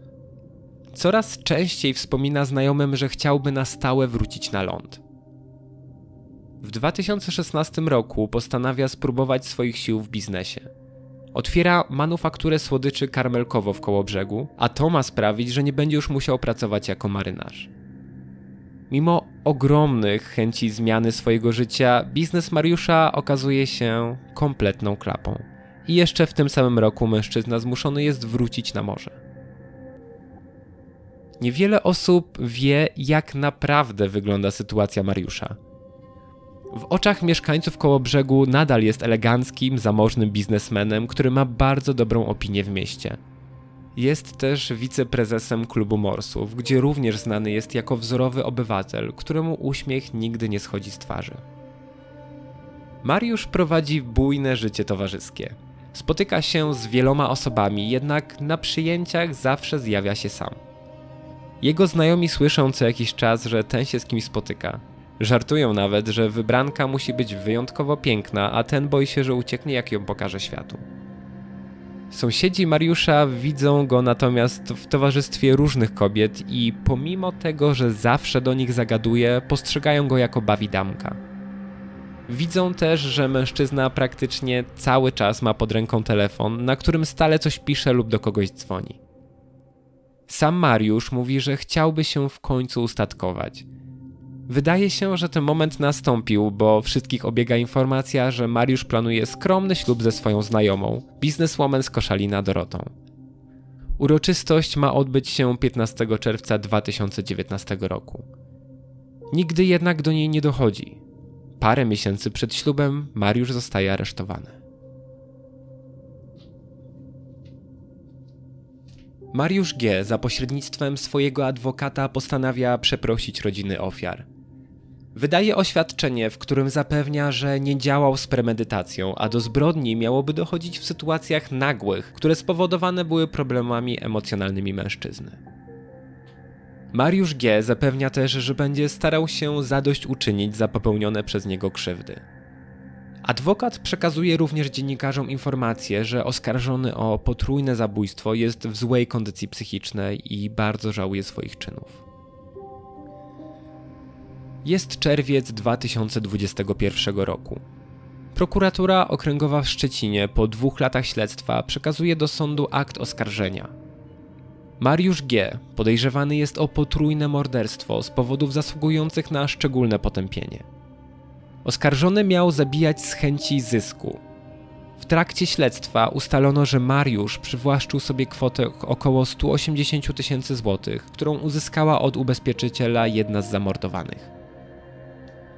Coraz częściej wspomina znajomym, że chciałby na stałe wrócić na ląd. W 2016 roku postanawia spróbować swoich sił w biznesie. Otwiera manufakturę słodyczy karmelkowo w Kołobrzegu, a to ma sprawić, że nie będzie już musiał pracować jako marynarz. Mimo ogromnych chęci zmiany swojego życia, biznes Mariusza okazuje się kompletną klapą. i jeszcze w tym samym roku mężczyzna zmuszony jest wrócić na morze. Niewiele osób wie, jak naprawdę wygląda sytuacja Mariusza. W oczach mieszkańców koło brzegu nadal jest eleganckim, zamożnym biznesmenem, który ma bardzo dobrą opinię w mieście. Jest też wiceprezesem klubu Morsów, gdzie również znany jest jako wzorowy obywatel, któremu uśmiech nigdy nie schodzi z twarzy. Mariusz prowadzi bujne życie towarzyskie. Spotyka się z wieloma osobami, jednak na przyjęciach zawsze zjawia się sam. Jego znajomi słyszą co jakiś czas, że ten się z kimś spotyka. Żartują nawet, że wybranka musi być wyjątkowo piękna, a ten boi się, że ucieknie, jak ją pokaże światu. Sąsiedzi Mariusza widzą go natomiast w towarzystwie różnych kobiet i pomimo tego, że zawsze do nich zagaduje, postrzegają go jako bawidamka. Widzą też, że mężczyzna praktycznie cały czas ma pod ręką telefon, na którym stale coś pisze lub do kogoś dzwoni. Sam Mariusz mówi, że chciałby się w końcu ustatkować. Wydaje się, że ten moment nastąpił, bo wszystkich obiega informacja, że Mariusz planuje skromny ślub ze swoją znajomą, bizneswoman z Koszalina Dorotą. Uroczystość ma odbyć się 15 czerwca 2019 roku. Nigdy jednak do niej nie dochodzi. Parę miesięcy przed ślubem Mariusz zostaje aresztowany. Mariusz G. za pośrednictwem swojego adwokata postanawia przeprosić rodziny ofiar. Wydaje oświadczenie, w którym zapewnia, że nie działał z premedytacją, a do zbrodni miałoby dochodzić w sytuacjach nagłych, które spowodowane były problemami emocjonalnymi mężczyzny. Mariusz G. zapewnia też, że będzie starał się zadośćuczynić za popełnione przez niego krzywdy. Adwokat przekazuje również dziennikarzom informację, że oskarżony o potrójne zabójstwo jest w złej kondycji psychicznej i bardzo żałuje swoich czynów. Jest czerwiec 2021 roku. Prokuratura okręgowa w Szczecinie po dwóch latach śledztwa przekazuje do sądu akt oskarżenia. Mariusz G. podejrzewany jest o potrójne morderstwo z powodów zasługujących na szczególne potępienie. Oskarżony miał zabijać z chęci zysku. W trakcie śledztwa ustalono, że Mariusz przywłaszczył sobie kwotę około 180 tysięcy złotych, którą uzyskała od ubezpieczyciela jedna z zamordowanych.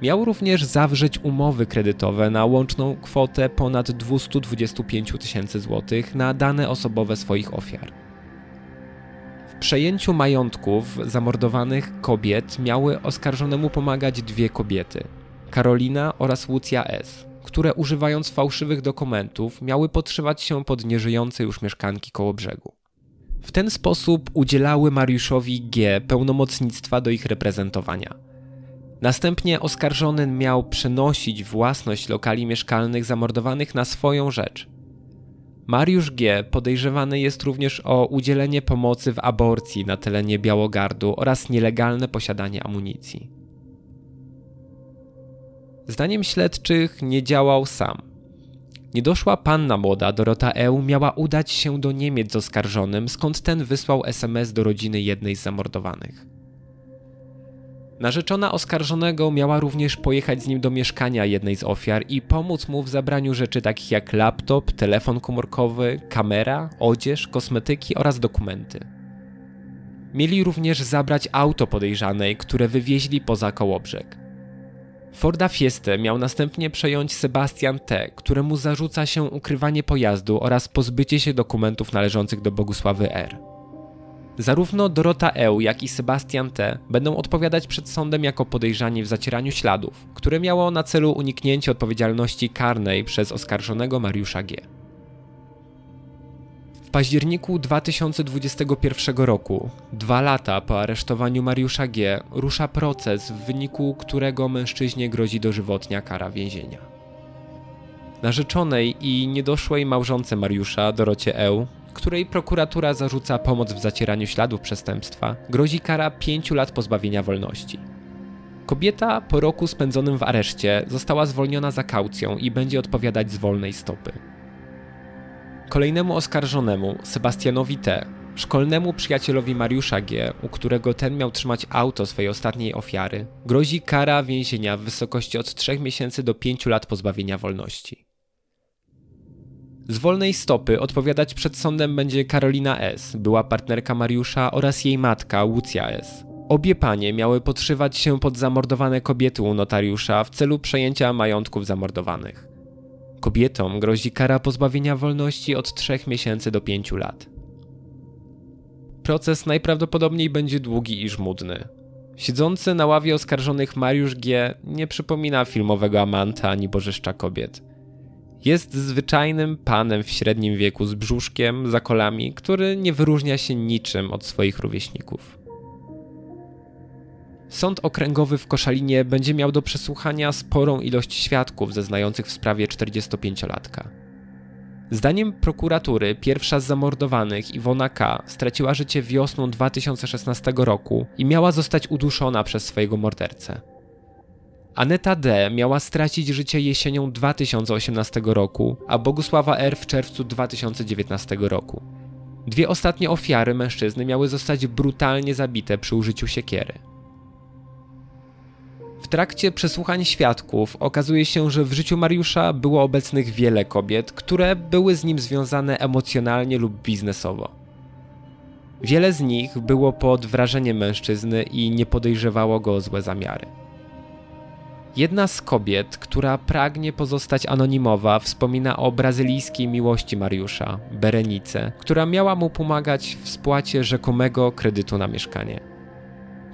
Miał również zawrzeć umowy kredytowe na łączną kwotę ponad 225 tysięcy złotych na dane osobowe swoich ofiar. W przejęciu majątków zamordowanych kobiet miały oskarżonemu pomagać dwie kobiety – Karolina oraz Lucia S., które używając fałszywych dokumentów miały podszywać się pod nieżyjące już mieszkanki koło brzegu. W ten sposób udzielały Mariuszowi G pełnomocnictwa do ich reprezentowania. Następnie oskarżony miał przenosić własność lokali mieszkalnych zamordowanych na swoją rzecz. Mariusz G. podejrzewany jest również o udzielenie pomocy w aborcji na terenie Białogardu oraz nielegalne posiadanie amunicji. Zdaniem śledczych nie działał sam. Niedoszła panna młoda Dorota E. miała udać się do Niemiec z oskarżonym, skąd ten wysłał SMS do rodziny jednej z zamordowanych. Narzeczona oskarżonego miała również pojechać z nim do mieszkania jednej z ofiar i pomóc mu w zabraniu rzeczy takich jak laptop, telefon komórkowy, kamera, odzież, kosmetyki oraz dokumenty. Mieli również zabrać auto podejrzanej, które wywieźli poza Kołobrzeg. Forda Fiestę miał następnie przejąć Sebastian T., któremu zarzuca się ukrywanie pojazdu oraz pozbycie się dokumentów należących do Bogusławy R. Zarówno Dorota E., jak i Sebastian T. będą odpowiadać przed sądem jako podejrzani w zacieraniu śladów, które miało na celu uniknięcie odpowiedzialności karnej przez oskarżonego Mariusza G. W październiku 2021 roku, dwa lata po aresztowaniu Mariusza G., rusza proces, w wyniku którego mężczyźnie grozi dożywotnia kara więzienia. Narzeczonej i niedoszłej małżonce Mariusza, Dorocie E., której prokuratura zarzuca pomoc w zacieraniu śladów przestępstwa, grozi kara 5 lat pozbawienia wolności. Kobieta po roku spędzonym w areszcie została zwolniona za kaucją i będzie odpowiadać z wolnej stopy. Kolejnemu oskarżonemu, Sebastianowi T., szkolnemu przyjacielowi Mariusza G., u którego ten miał trzymać auto swojej ostatniej ofiary, grozi kara więzienia w wysokości od 3 miesięcy do 5 lat pozbawienia wolności. Z wolnej stopy odpowiadać przed sądem będzie Karolina S., była partnerka Mariusza oraz jej matka Łucja S. Obie panie miały podszywać się pod zamordowane kobiety u notariusza w celu przejęcia majątków zamordowanych. Kobietom grozi kara pozbawienia wolności od 3 miesięcy do 5 lat. Proces najprawdopodobniej będzie długi i żmudny. Siedzący na ławie oskarżonych Mariusz G. nie przypomina filmowego Amanta ani bożyszcza kobiet. Jest zwyczajnym panem w średnim wieku z brzuszkiem, zakolami, który nie wyróżnia się niczym od swoich rówieśników. Sąd okręgowy w Koszalinie będzie miał do przesłuchania sporą ilość świadków zeznających w sprawie 45-latka. Zdaniem prokuratury pierwsza z zamordowanych, Iwona K., straciła życie wiosną 2016 roku i miała zostać uduszona przez swojego mordercę. Aneta D. miała stracić życie jesienią 2018 roku, a Bogusława R. w czerwcu 2019 roku. Dwie ostatnie ofiary mężczyzny miały zostać brutalnie zabite przy użyciu siekiery. W trakcie przesłuchań świadków okazuje się, że w życiu Mariusza było obecnych wiele kobiet, które były z nim związane emocjonalnie lub biznesowo. Wiele z nich było pod wrażeniem mężczyzny i nie podejrzewało go o złe zamiary. Jedna z kobiet, która pragnie pozostać anonimowa, wspomina o brazylijskiej miłości Mariusza, Berenice, która miała mu pomagać w spłacie rzekomego kredytu na mieszkanie.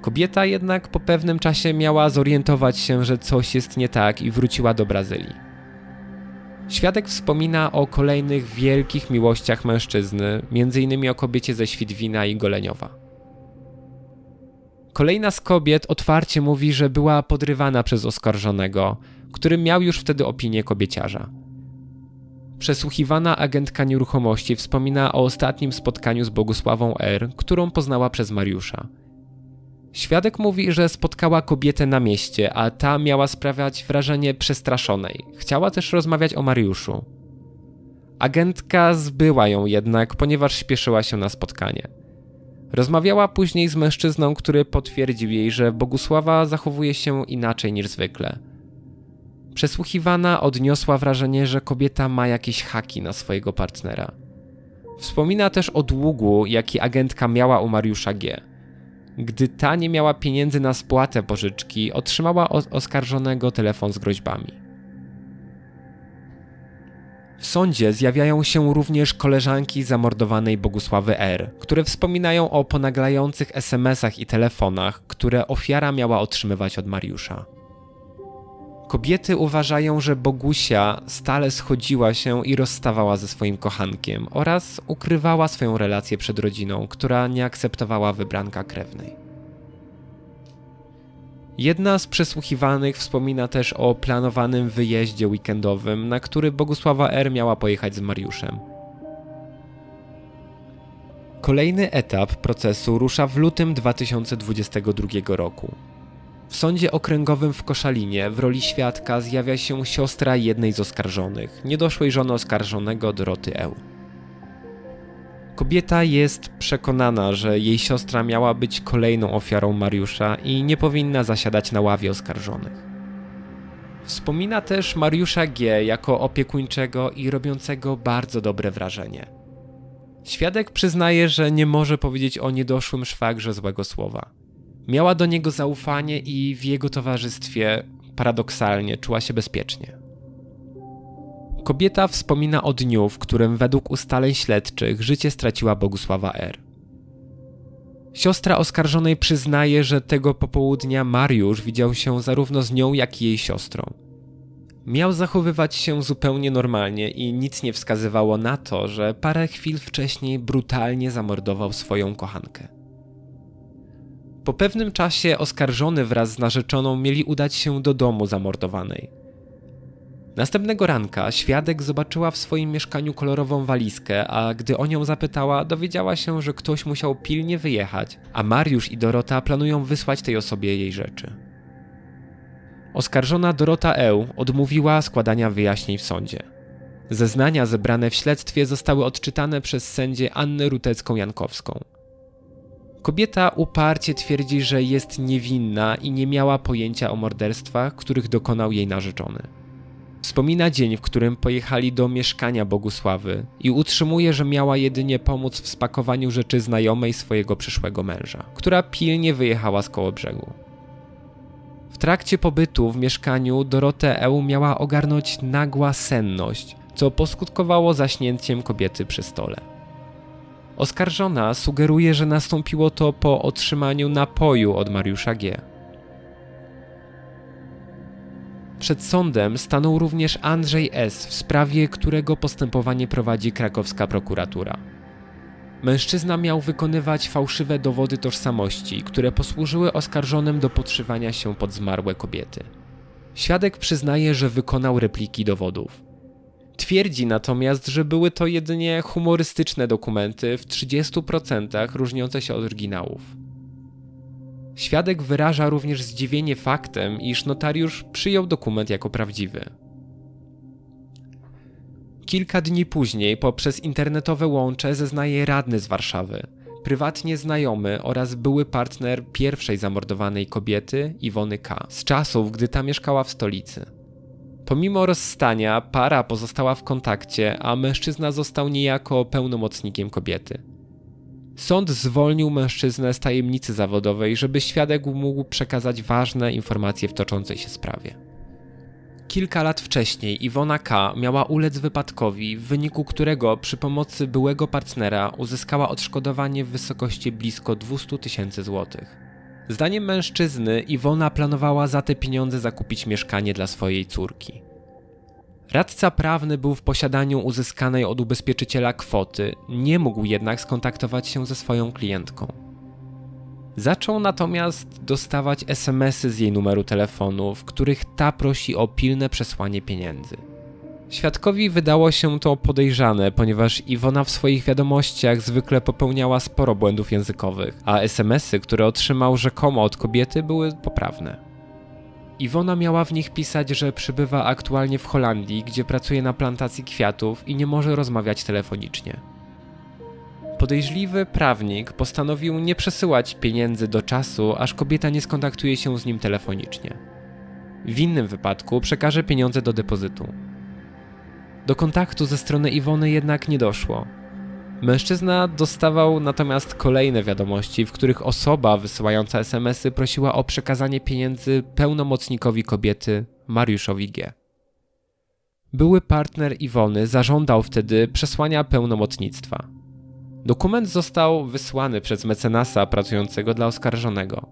Kobieta jednak po pewnym czasie miała zorientować się, że coś jest nie tak i wróciła do Brazylii. Świadek wspomina o kolejnych wielkich miłościach mężczyzny, m.in. o kobiecie ze Świdwina i Goleniowa. Kolejna z kobiet otwarcie mówi, że była podrywana przez oskarżonego, który miał już wtedy opinię kobieciarza. Przesłuchiwana agentka nieruchomości wspomina o ostatnim spotkaniu z Bogusławą R., którą poznała przez Mariusza – Świadek mówi, że spotkała kobietę na mieście, a ta miała sprawiać wrażenie przestraszonej. Chciała też rozmawiać o Mariuszu. Agentka zbyła ją jednak, ponieważ śpieszyła się na spotkanie. Rozmawiała później z mężczyzną, który potwierdził jej, że Bogusława zachowuje się inaczej niż zwykle. Przesłuchiwana odniosła wrażenie, że kobieta ma jakieś haki na swojego partnera. Wspomina też o długu, jaki agentka miała u Mariusza G. Gdy ta nie miała pieniędzy na spłatę pożyczki, otrzymała od oskarżonego telefon z groźbami. W sądzie zjawiają się również koleżanki zamordowanej Bogusławy R., które wspominają o ponaglających SMS-ach i telefonach, które ofiara miała otrzymywać od Mariusza. Kobiety uważają, że Bogusia stale schodziła się i rozstawała ze swoim kochankiem oraz ukrywała swoją relację przed rodziną, która nie akceptowała wybranka krewnej. Jedna z przesłuchiwanych wspomina też o planowanym wyjeździe weekendowym, na który Bogusława R. miała pojechać z Mariuszem. Kolejny etap procesu rusza w lutym 2022 roku. W sądzie okręgowym w Koszalinie w roli świadka zjawia się siostra jednej z oskarżonych, niedoszłej żony oskarżonego Doroty Eł. Kobieta jest przekonana, że jej siostra miała być kolejną ofiarą Mariusza i nie powinna zasiadać na ławie oskarżonych. Wspomina też Mariusza G. jako opiekuńczego i robiącego bardzo dobre wrażenie. Świadek przyznaje, że nie może powiedzieć o niedoszłym szwagrze złego słowa. Miała do niego zaufanie i w jego towarzystwie paradoksalnie czuła się bezpiecznie. Kobieta wspomina o dniu, w którym według ustaleń śledczych życie straciła Bogusława R. Siostra oskarżonej przyznaje, że tego popołudnia Mariusz widział się zarówno z nią, jak i jej siostrą. Miał zachowywać się zupełnie normalnie i nic nie wskazywało na to, że parę chwil wcześniej brutalnie zamordował swoją kochankę. Po pewnym czasie oskarżony wraz z narzeczoną mieli udać się do domu zamordowanej. Następnego ranka świadek zobaczyła w swoim mieszkaniu kolorową walizkę, a gdy o nią zapytała, dowiedziała się, że ktoś musiał pilnie wyjechać, a Mariusz i Dorota planują wysłać tej osobie jej rzeczy. Oskarżona Dorota Eł odmówiła składania wyjaśnień w sądzie. Zeznania zebrane w śledztwie zostały odczytane przez sędzię Annę Rutecką-Jankowską. Kobieta uparcie twierdzi, że jest niewinna i nie miała pojęcia o morderstwach, których dokonał jej narzeczony. Wspomina dzień, w którym pojechali do mieszkania Bogusławy i utrzymuje, że miała jedynie pomóc w spakowaniu rzeczy znajomej swojego przyszłego męża, która pilnie wyjechała z koło brzegu. W trakcie pobytu w mieszkaniu Dorotę Eł miała ogarnąć nagła senność, co poskutkowało zaśnięciem kobiety przy stole. Oskarżona sugeruje, że nastąpiło to po otrzymaniu napoju od Mariusza G. Przed sądem stanął również Andrzej S., w sprawie którego postępowanie prowadzi krakowska prokuratura. Mężczyzna miał wykonywać fałszywe dowody tożsamości, które posłużyły oskarżonym do podszywania się pod zmarłe kobiety. Świadek przyznaje, że wykonał repliki dowodów. Twierdzi natomiast, że były to jedynie humorystyczne dokumenty w 30% różniące się od oryginałów. Świadek wyraża również zdziwienie faktem, iż notariusz przyjął dokument jako prawdziwy. Kilka dni później poprzez internetowe łącze zeznaje radny z Warszawy, prywatnie znajomy oraz były partner pierwszej zamordowanej kobiety, Iwony K., z czasów, gdy ta mieszkała w stolicy. Pomimo rozstania, para pozostała w kontakcie, a mężczyzna został niejako pełnomocnikiem kobiety. Sąd zwolnił mężczyznę z tajemnicy zawodowej, żeby świadek mógł przekazać ważne informacje w toczącej się sprawie. Kilka lat wcześniej Iwona K. miała ulec wypadkowi, w wyniku którego przy pomocy byłego partnera uzyskała odszkodowanie w wysokości blisko 200 tysięcy złotych. Zdaniem mężczyzny Iwona planowała za te pieniądze zakupić mieszkanie dla swojej córki. Radca prawny był w posiadaniu uzyskanej od ubezpieczyciela kwoty, nie mógł jednak skontaktować się ze swoją klientką. Zaczął natomiast dostawać SMSy z jej numeru telefonu, w których ta prosi o pilne przesłanie pieniędzy. Świadkowi wydało się to podejrzane, ponieważ Iwona w swoich wiadomościach zwykle popełniała sporo błędów językowych, a SMSy, które otrzymał rzekomo od kobiety, były poprawne. Iwona miała w nich pisać, że przybywa aktualnie w Holandii, gdzie pracuje na plantacji kwiatów i nie może rozmawiać telefonicznie. Podejrzliwy prawnik postanowił nie przesyłać pieniędzy do czasu, aż kobieta nie skontaktuje się z nim telefonicznie. W innym wypadku przekaże pieniądze do depozytu. Do kontaktu ze strony Iwony jednak nie doszło. Mężczyzna dostawał natomiast kolejne wiadomości, w których osoba wysyłająca SMSy prosiła o przekazanie pieniędzy pełnomocnikowi kobiety Mariuszowi G. Były partner Iwony zażądał wtedy przesłania pełnomocnictwa. Dokument został wysłany przez mecenasa pracującego dla oskarżonego.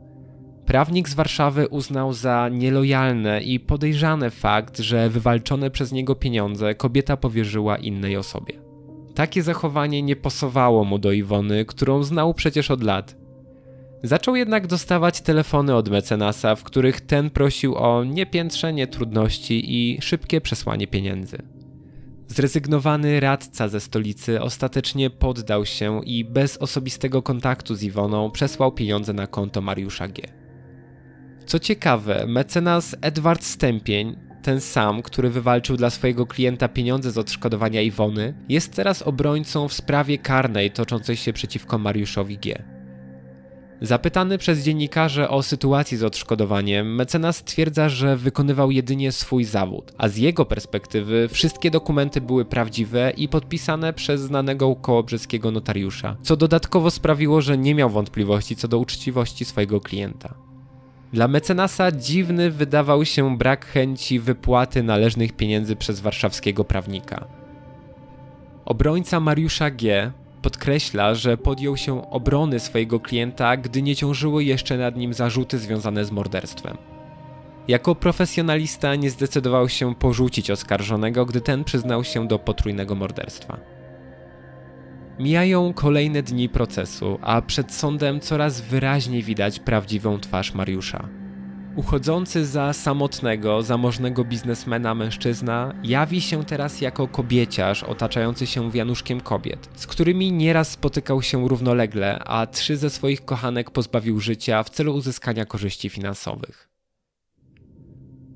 Prawnik z Warszawy uznał za nielojalne i podejrzane fakt, że wywalczone przez niego pieniądze kobieta powierzyła innej osobie. Takie zachowanie nie pasowało mu do Iwony, którą znał przecież od lat. Zaczął jednak dostawać telefony od mecenasa, w których ten prosił o niepiętrzenie trudności i szybkie przesłanie pieniędzy. Zrezygnowany radca ze stolicy ostatecznie poddał się i bez osobistego kontaktu z Iwoną przesłał pieniądze na konto Mariusza G. Co ciekawe, mecenas Edward Stępień, ten sam, który wywalczył dla swojego klienta pieniądze z odszkodowania Iwony, jest teraz obrońcą w sprawie karnej toczącej się przeciwko Mariuszowi G. Zapytany przez dziennikarze o sytuacji z odszkodowaniem, mecenas stwierdza, że wykonywał jedynie swój zawód, a z jego perspektywy wszystkie dokumenty były prawdziwe i podpisane przez znanego kołobrzeskiego notariusza, co dodatkowo sprawiło, że nie miał wątpliwości co do uczciwości swojego klienta. Dla mecenasa dziwny wydawał się brak chęci wypłaty należnych pieniędzy przez warszawskiego prawnika. Obrońca Mariusza G podkreśla, że podjął się obrony swojego klienta, gdy nie ciążyły jeszcze nad nim zarzuty związane z morderstwem. Jako profesjonalista nie zdecydował się porzucić oskarżonego, gdy ten przyznał się do potrójnego morderstwa. Mijają kolejne dni procesu, a przed sądem coraz wyraźniej widać prawdziwą twarz Mariusza. Uchodzący za samotnego, zamożnego biznesmena mężczyzna jawi się teraz jako kobieciarz otaczający się wianuszkiem kobiet, z którymi nieraz spotykał się równolegle, a trzy ze swoich kochanek pozbawił życia w celu uzyskania korzyści finansowych.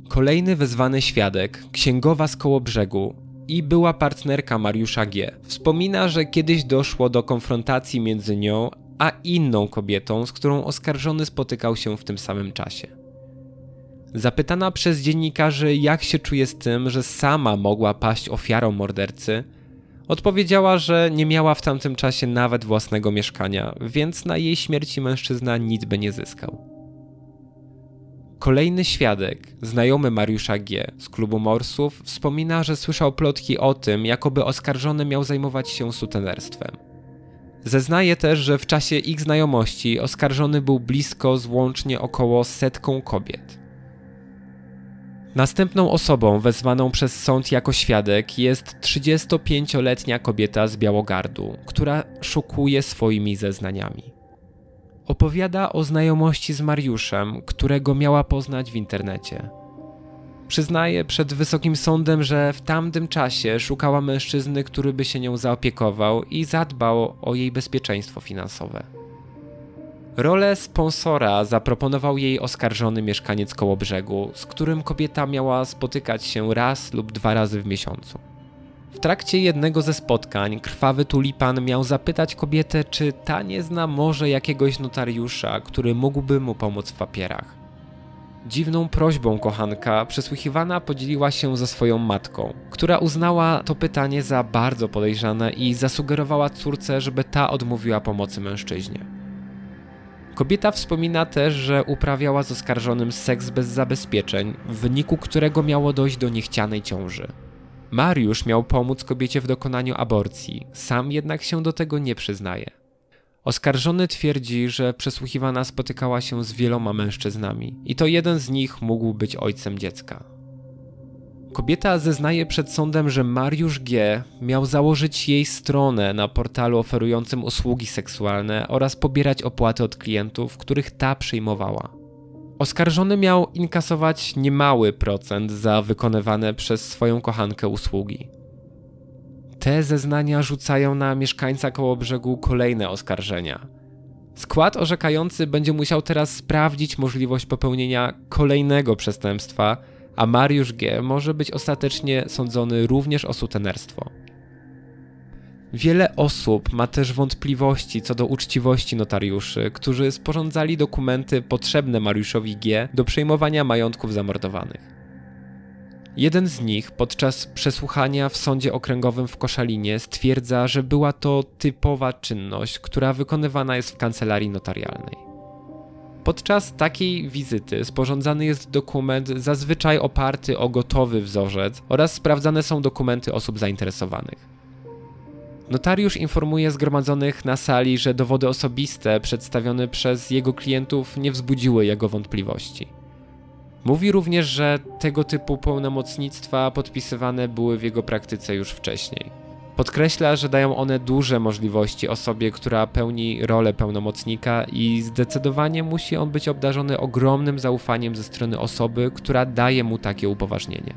Kolejny wezwany świadek, księgowa z koło brzegu i była partnerka Mariusza G. Wspomina, że kiedyś doszło do konfrontacji między nią a inną kobietą, z którą oskarżony spotykał się w tym samym czasie. Zapytana przez dziennikarzy, jak się czuje z tym, że sama mogła paść ofiarą mordercy, odpowiedziała, że nie miała w tamtym czasie nawet własnego mieszkania, więc na jej śmierci mężczyzna nic by nie zyskał. Kolejny świadek, znajomy Mariusza G. z klubu Morsów, wspomina, że słyszał plotki o tym, jakoby oskarżony miał zajmować się sutenerstwem. Zeznaje też, że w czasie ich znajomości oskarżony był blisko z łącznie około setką kobiet. Następną osobą wezwaną przez sąd jako świadek jest 35-letnia kobieta z Białogardu, która szokuje swoimi zeznaniami. Opowiada o znajomości z Mariuszem, którego miała poznać w internecie. Przyznaje przed Wysokim Sądem, że w tamtym czasie szukała mężczyzny, który by się nią zaopiekował i zadbał o jej bezpieczeństwo finansowe. Rolę sponsora zaproponował jej oskarżony mieszkaniec Kołobrzegu, z którym kobieta miała spotykać się raz lub dwa razy w miesiącu. W trakcie jednego ze spotkań krwawy tulipan miał zapytać kobietę, czy ta nie zna może jakiegoś notariusza, który mógłby mu pomóc w papierach. Dziwną prośbą kochanka przesłuchiwana podzieliła się ze swoją matką, która uznała to pytanie za bardzo podejrzane i zasugerowała córce, żeby ta odmówiła pomocy mężczyźnie. Kobieta wspomina też, że uprawiała z oskarżonym seks bez zabezpieczeń, w wyniku którego miało dojść do niechcianej ciąży. Mariusz miał pomóc kobiecie w dokonaniu aborcji, sam jednak się do tego nie przyznaje. Oskarżony twierdzi, że przesłuchiwana spotykała się z wieloma mężczyznami i to jeden z nich mógł być ojcem dziecka. Kobieta zeznaje przed sądem, że Mariusz G. miał założyć jej stronę na portalu oferującym usługi seksualne oraz pobierać opłaty od klientów, których ta przyjmowała. Oskarżony miał inkasować niemały procent za wykonywane przez swoją kochankę usługi. Te zeznania rzucają na mieszkańca koło brzegu kolejne oskarżenia. Skład orzekający będzie musiał teraz sprawdzić możliwość popełnienia kolejnego przestępstwa, a Mariusz G. może być ostatecznie sądzony również o sutenerstwo. Wiele osób ma też wątpliwości co do uczciwości notariuszy, którzy sporządzali dokumenty potrzebne Mariuszowi G. do przejmowania majątków zamordowanych. Jeden z nich podczas przesłuchania w sądzie okręgowym w Koszalinie stwierdza, że była to typowa czynność, która wykonywana jest w kancelarii notarialnej. Podczas takiej wizyty sporządzany jest dokument zazwyczaj oparty o gotowy wzorzec oraz sprawdzane są dokumenty osób zainteresowanych. Notariusz informuje zgromadzonych na sali, że dowody osobiste przedstawione przez jego klientów nie wzbudziły jego wątpliwości. Mówi również, że tego typu pełnomocnictwa podpisywane były w jego praktyce już wcześniej. Podkreśla, że dają one duże możliwości osobie, która pełni rolę pełnomocnika i zdecydowanie musi on być obdarzony ogromnym zaufaniem ze strony osoby, która daje mu takie upoważnienie.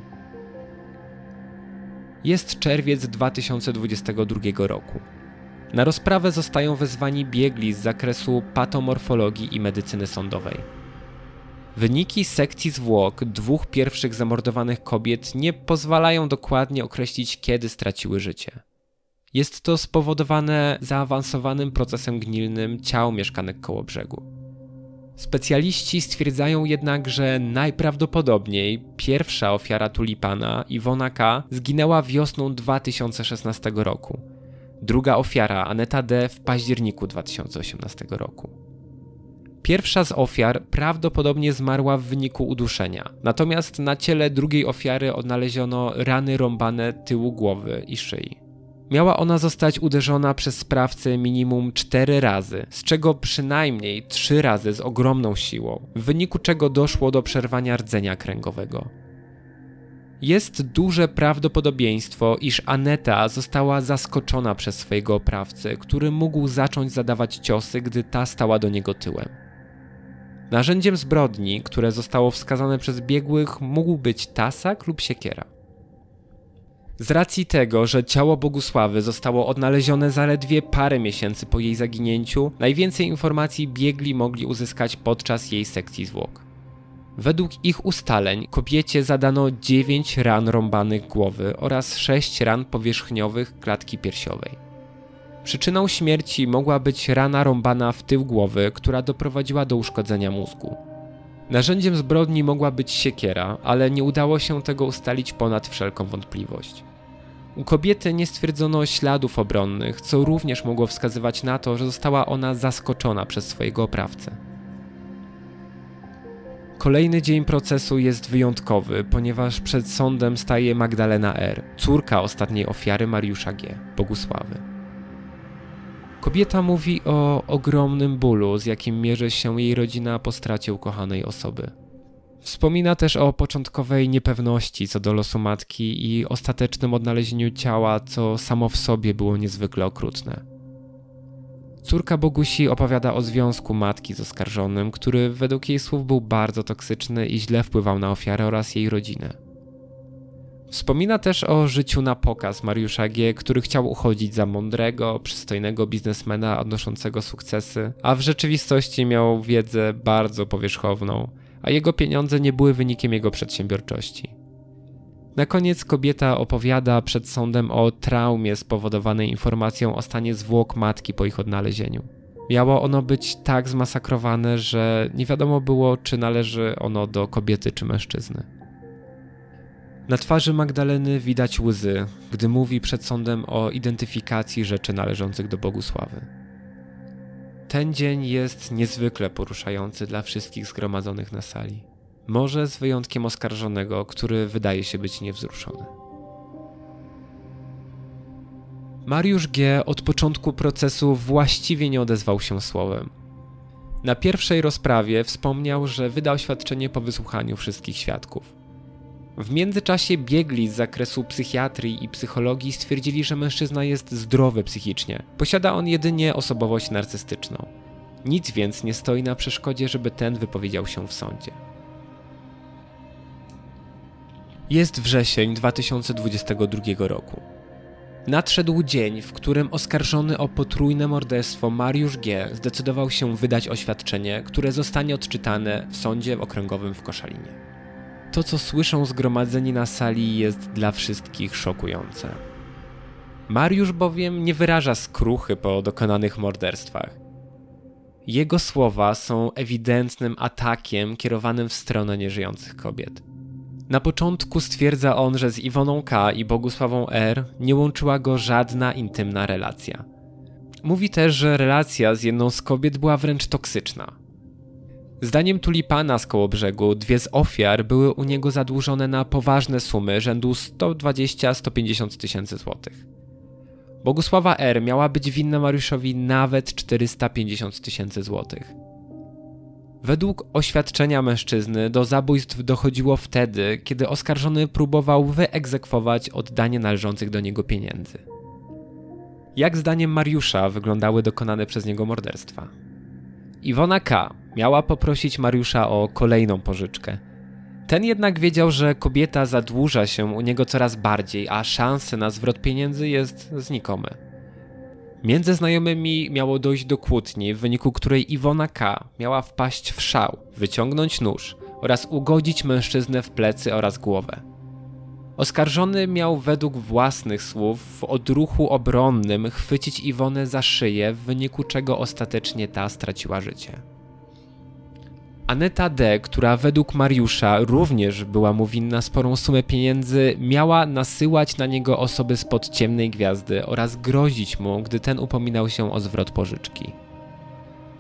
Jest czerwiec 2022 roku. Na rozprawę zostają wezwani biegli z zakresu patomorfologii i medycyny sądowej. Wyniki sekcji zwłok dwóch pierwszych zamordowanych kobiet nie pozwalają dokładnie określić, kiedy straciły życie. Jest to spowodowane zaawansowanym procesem gnilnym ciał mieszkanek koło brzegu. Specjaliści stwierdzają jednak, że najprawdopodobniej pierwsza ofiara tulipana, Iwona K., zginęła wiosną 2016 roku. Druga ofiara, Aneta D., w październiku 2018 roku. Pierwsza z ofiar prawdopodobnie zmarła w wyniku uduszenia, natomiast na ciele drugiej ofiary odnaleziono rany rąbane tyłu głowy i szyi. Miała ona zostać uderzona przez sprawcę minimum 4 razy, z czego przynajmniej 3 razy z ogromną siłą, w wyniku czego doszło do przerwania rdzenia kręgowego. Jest duże prawdopodobieństwo, iż Aneta została zaskoczona przez swojego oprawcę, który mógł zacząć zadawać ciosy, gdy ta stała do niego tyłem. Narzędziem zbrodni, które zostało wskazane przez biegłych, mógł być tasak lub siekiera. Z racji tego, że ciało Bogusławy zostało odnalezione zaledwie parę miesięcy po jej zaginięciu, najwięcej informacji biegli mogli uzyskać podczas jej sekcji zwłok. Według ich ustaleń kobiecie zadano 9 ran rąbanych głowy oraz 6 ran powierzchniowych klatki piersiowej. Przyczyną śmierci mogła być rana rąbana w tył głowy, która doprowadziła do uszkodzenia mózgu. Narzędziem zbrodni mogła być siekiera, ale nie udało się tego ustalić ponad wszelką wątpliwość. U kobiety nie stwierdzono śladów obronnych, co również mogło wskazywać na to, że została ona zaskoczona przez swojego oprawcę. Kolejny dzień procesu jest wyjątkowy, ponieważ przed sądem staje Magdalena R., córka ostatniej ofiary Mariusza G., Bogusławy. Kobieta mówi o ogromnym bólu, z jakim mierzy się jej rodzina po stracie ukochanej osoby. Wspomina też o początkowej niepewności co do losu matki i ostatecznym odnalezieniu ciała, co samo w sobie było niezwykle okrutne. Córka Bogusi opowiada o związku matki z oskarżonym, który według jej słów był bardzo toksyczny i źle wpływał na ofiarę oraz jej rodzinę. Wspomina też o życiu na pokaz Mariusza G., który chciał uchodzić za mądrego, przystojnego biznesmena odnoszącego sukcesy, a w rzeczywistości miał wiedzę bardzo powierzchowną, a jego pieniądze nie były wynikiem jego przedsiębiorczości. Na koniec kobieta opowiada przed sądem o traumie spowodowanej informacją o stanie zwłok matki po ich odnalezieniu. Miało ono być tak zmasakrowane, że nie wiadomo było, czy należy ono do kobiety czy mężczyzny. Na twarzy Magdaleny widać łzy, gdy mówi przed sądem o identyfikacji rzeczy należących do Bogusławy. Ten dzień jest niezwykle poruszający dla wszystkich zgromadzonych na sali. Może z wyjątkiem oskarżonego, który wydaje się być niewzruszony. Mariusz G. od początku procesu właściwie nie odezwał się słowem. Na pierwszej rozprawie wspomniał, że wyda oświadczenie po wysłuchaniu wszystkich świadków. W międzyczasie biegli z zakresu psychiatrii i psychologii stwierdzili, że mężczyzna jest zdrowy psychicznie. Posiada on jedynie osobowość narcystyczną. Nic więc nie stoi na przeszkodzie, żeby ten wypowiedział się w sądzie. Jest wrzesień 2022 roku. Nadszedł dzień, w którym oskarżony o potrójne morderstwo Mariusz G. zdecydował się wydać oświadczenie, które zostanie odczytane w sądzie okręgowym w Koszalinie. To, co słyszą zgromadzeni na sali, jest dla wszystkich szokujące. Mariusz bowiem nie wyraża skruchy po dokonanych morderstwach. Jego słowa są ewidentnym atakiem kierowanym w stronę nieżyjących kobiet. Na początku stwierdza on, że z Iwoną K. i Bogusławą R. nie łączyła go żadna intymna relacja. Mówi też, że relacja z jedną z kobiet była wręcz toksyczna. Zdaniem Tulipana z Kołobrzegu, dwie z ofiar były u niego zadłużone na poważne sumy rzędu 120-150 tysięcy złotych. Bogusława R. miała być winna Mariuszowi nawet 450 tysięcy złotych. Według oświadczenia mężczyzny do zabójstw dochodziło wtedy, kiedy oskarżony próbował wyegzekwować oddanie należących do niego pieniędzy. Jak zdaniem Mariusza wyglądały dokonane przez niego morderstwa? Iwona K. miała poprosić Mariusza o kolejną pożyczkę. Ten jednak wiedział, że kobieta zadłuża się u niego coraz bardziej, a szanse na zwrot pieniędzy jest znikome. Między znajomymi miało dojść do kłótni, w wyniku której Iwona K. miała wpaść w szał, wyciągnąć nóż oraz ugodzić mężczyznę w plecy oraz głowę. Oskarżony miał według własnych słów w odruchu obronnym chwycić Iwonę za szyję, w wyniku czego ostatecznie ta straciła życie. Aneta D., która według Mariusza również była mu winna sporą sumę pieniędzy, miała nasyłać na niego osoby spod ciemnej gwiazdy oraz grozić mu, gdy ten upominał się o zwrot pożyczki.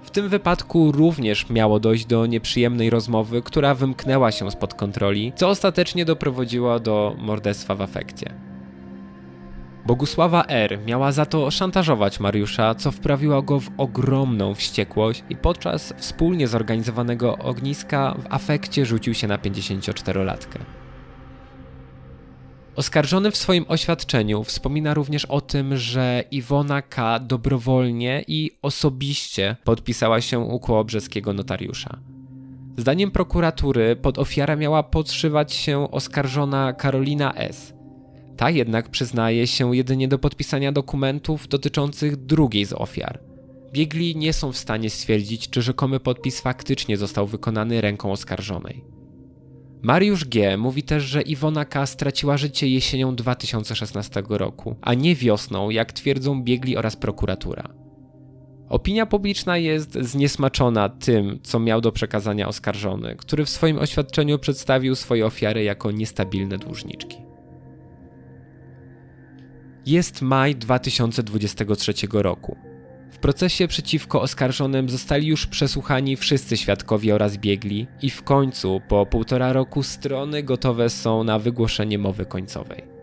W tym wypadku również miało dojść do nieprzyjemnej rozmowy, która wymknęła się spod kontroli, co ostatecznie doprowadziło do morderstwa w afekcie. Bogusława R. miała za to szantażować Mariusza, co wprawiło go w ogromną wściekłość i podczas wspólnie zorganizowanego ogniska w afekcie rzucił się na 54-latkę. Oskarżony w swoim oświadczeniu wspomina również o tym, że Iwona K. dobrowolnie i osobiście podpisała się u kołobrzeskiego notariusza. Zdaniem prokuratury pod ofiarę miała podszywać się oskarżona Karolina S. Ta jednak przyznaje się jedynie do podpisania dokumentów dotyczących drugiej z ofiar. Biegli nie są w stanie stwierdzić, czy rzekomy podpis faktycznie został wykonany ręką oskarżonej. Mariusz G. mówi też, że Iwona K. straciła życie jesienią 2016 roku, a nie wiosną, jak twierdzą biegli oraz prokuratura. Opinia publiczna jest zniesmaczona tym, co miał do przekazania oskarżony, który w swoim oświadczeniu przedstawił swoje ofiary jako niestabilne dłużniczki. Jest maj 2023 roku. W procesie przeciwko oskarżonym zostali już przesłuchani wszyscy świadkowie oraz biegli i w końcu, po półtora roku, strony gotowe są na wygłoszenie mowy końcowej.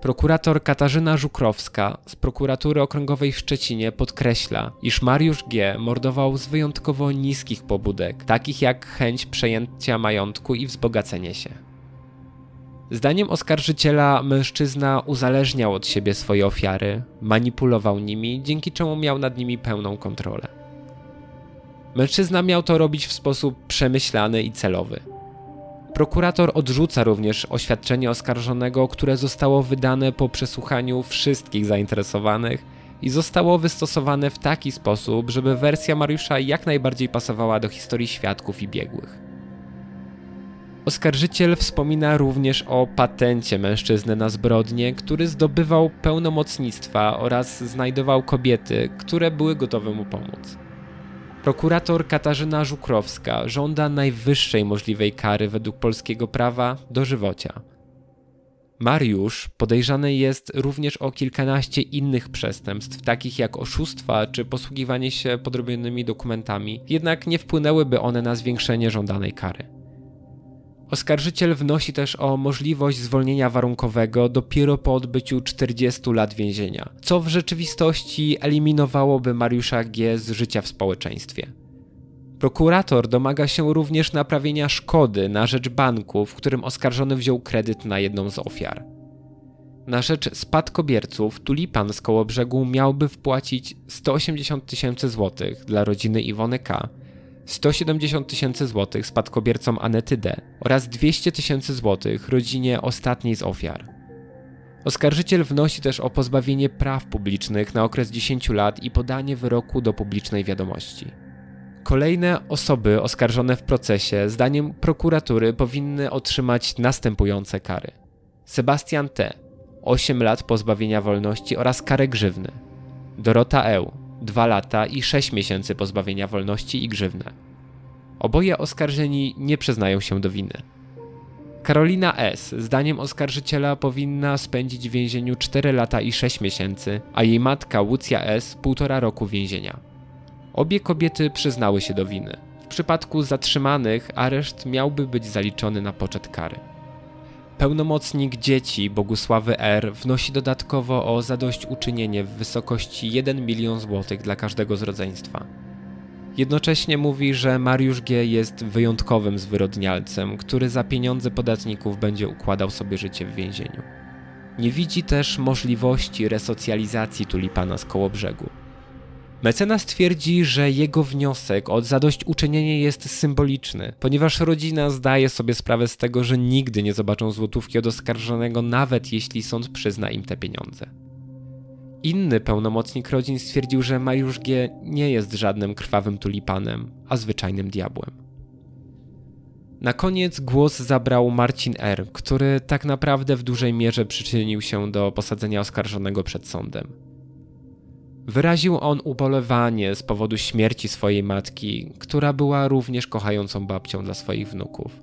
Prokurator Katarzyna Żukrowska z prokuratury okręgowej w Szczecinie podkreśla, iż Mariusz G. mordował z wyjątkowo niskich pobudek, takich jak chęć przejęcia majątku i wzbogacenie się. Zdaniem oskarżyciela mężczyzna uzależniał od siebie swoje ofiary, manipulował nimi, dzięki czemu miał nad nimi pełną kontrolę. Mężczyzna miał to robić w sposób przemyślany i celowy. Prokurator odrzuca również oświadczenie oskarżonego, które zostało wydane po przesłuchaniu wszystkich zainteresowanych i zostało wystosowane w taki sposób, żeby wersja Mariusza jak najbardziej pasowała do historii świadków i biegłych. Oskarżyciel wspomina również o patencie mężczyzny na zbrodnie, który zdobywał pełnomocnictwa oraz znajdował kobiety, które były gotowe mu pomóc. Prokurator Katarzyna Żukrowska żąda najwyższej możliwej kary według polskiego prawa dożywocia. Mariusz podejrzany jest również o kilkanaście innych przestępstw, takich jak oszustwa czy posługiwanie się podrobionymi dokumentami, jednak nie wpłynęłyby one na zwiększenie żądanej kary. Oskarżyciel wnosi też o możliwość zwolnienia warunkowego dopiero po odbyciu 40 lat więzienia, co w rzeczywistości eliminowałoby Mariusza G. z życia w społeczeństwie. Prokurator domaga się również naprawienia szkody na rzecz banku, w którym oskarżony wziął kredyt na jedną z ofiar. Na rzecz spadkobierców Tulipan z Kołobrzegu miałby wpłacić 180 tysięcy złotych dla rodziny Iwony K., 170 tysięcy złotych spadkobiercom Anety D oraz 200 tysięcy złotych rodzinie ostatniej z ofiar. Oskarżyciel wnosi też o pozbawienie praw publicznych na okres 10 lat i podanie wyroku do publicznej wiadomości. Kolejne osoby oskarżone w procesie, zdaniem prokuratury, powinny otrzymać następujące kary: Sebastian T. 8 lat pozbawienia wolności oraz karę grzywny. Dorota E. 2 lata i 6 miesięcy pozbawienia wolności i grzywnę. Oboje oskarżeni nie przyznają się do winy. Karolina S., zdaniem oskarżyciela, powinna spędzić w więzieniu 4 lata i 6 miesięcy, a jej matka Łucja S. półtora roku więzienia. Obie kobiety przyznały się do winy. W przypadku zatrzymanych areszt miałby być zaliczony na poczet kary. Pełnomocnik dzieci Bogusławy R. wnosi dodatkowo o zadośćuczynienie w wysokości 1 milion złotych dla każdego z rodzeństwa. Jednocześnie mówi, że Mariusz G. jest wyjątkowym zwyrodnialcem, który za pieniądze podatników będzie układał sobie życie w więzieniu. Nie widzi też możliwości resocjalizacji tulipana z koło brzegu. Mecenas twierdzi, że jego wniosek o zadośćuczynienie jest symboliczny, ponieważ rodzina zdaje sobie sprawę z tego, że nigdy nie zobaczą złotówki od oskarżonego, nawet jeśli sąd przyzna im te pieniądze. Inny pełnomocnik rodzin stwierdził, że Mariusz G. nie jest żadnym krwawym tulipanem, a zwyczajnym diabłem. Na koniec głos zabrał Marcin R., który tak naprawdę w dużej mierze przyczynił się do posadzenia oskarżonego przed sądem. Wyraził on ubolewanie z powodu śmierci swojej matki, która była również kochającą babcią dla swoich wnuków.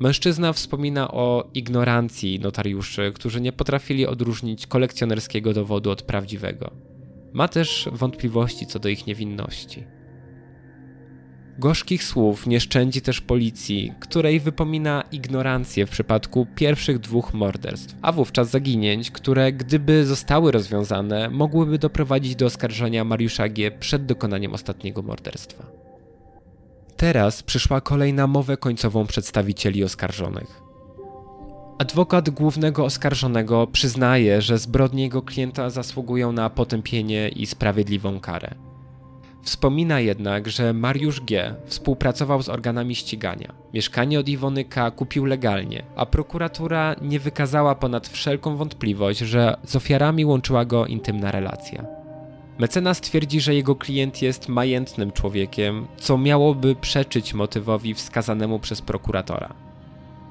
Mężczyzna wspomina o ignorancji notariuszy, którzy nie potrafili odróżnić kolekcjonerskiego dowodu od prawdziwego. Ma też wątpliwości co do ich niewinności. Gorzkich słów nie szczędzi też policji, której wypomina ignorancję w przypadku pierwszych dwóch morderstw, a wówczas zaginięć, które gdyby zostały rozwiązane, mogłyby doprowadzić do oskarżenia Mariusza G. przed dokonaniem ostatniego morderstwa. Teraz przyszła kolej na mowę końcową przedstawicieli oskarżonych. Adwokat głównego oskarżonego przyznaje, że zbrodnie jego klienta zasługują na potępienie i sprawiedliwą karę. Wspomina jednak, że Mariusz G. współpracował z organami ścigania. Mieszkanie od Iwony K. kupił legalnie, a prokuratura nie wykazała ponad wszelką wątpliwość, że z ofiarami łączyła go intymna relacja. Mecenas twierdzi, że jego klient jest majętnym człowiekiem, co miałoby przeczyć motywowi wskazanemu przez prokuratora.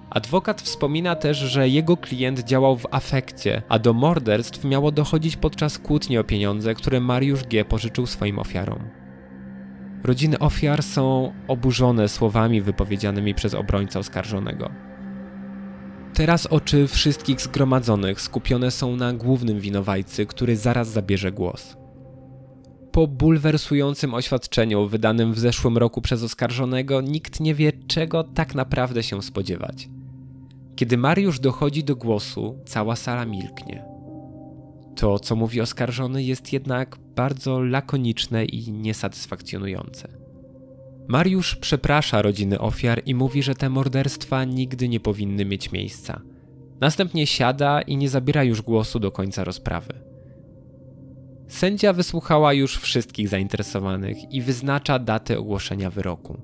Adwokat wspomina też, że jego klient działał w afekcie, a do morderstw miało dochodzić podczas kłótni o pieniądze, które Mariusz G. pożyczył swoim ofiarom. Rodziny ofiar są oburzone słowami wypowiedzianymi przez obrońcę oskarżonego. Teraz oczy wszystkich zgromadzonych skupione są na głównym winowajcy, który zaraz zabierze głos. Po bulwersującym oświadczeniu wydanym w zeszłym roku przez oskarżonego, nikt nie wie, czego tak naprawdę się spodziewać. Kiedy Mariusz dochodzi do głosu, cała sala milknie. To, co mówi oskarżony, jest jednak bardzo lakoniczne i niesatysfakcjonujące. Mariusz przeprasza rodziny ofiar i mówi, że te morderstwa nigdy nie powinny mieć miejsca. Następnie siada i nie zabiera już głosu do końca rozprawy. Sędzia wysłuchała już wszystkich zainteresowanych i wyznacza datę ogłoszenia wyroku.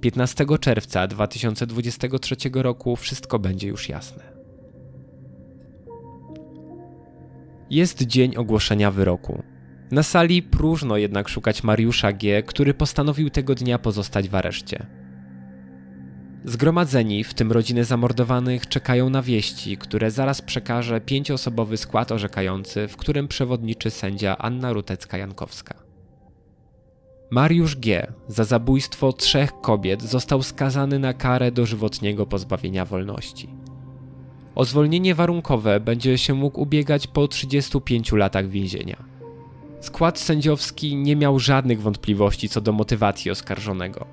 15 czerwca 2023 roku wszystko będzie już jasne. Jest dzień ogłoszenia wyroku. Na sali próżno jednak szukać Mariusza G., który postanowił tego dnia pozostać w areszcie. Zgromadzeni, w tym rodziny zamordowanych, czekają na wieści, które zaraz przekaże pięcioosobowy skład orzekający, w którym przewodniczy sędzia Anna Rutecka-Jankowska. Mariusz G. za zabójstwo trzech kobiet został skazany na karę dożywotniego pozbawienia wolności. O zwolnienie warunkowe będzie się mógł ubiegać po 35 latach więzienia. Skład sędziowski nie miał żadnych wątpliwości co do motywacji oskarżonego.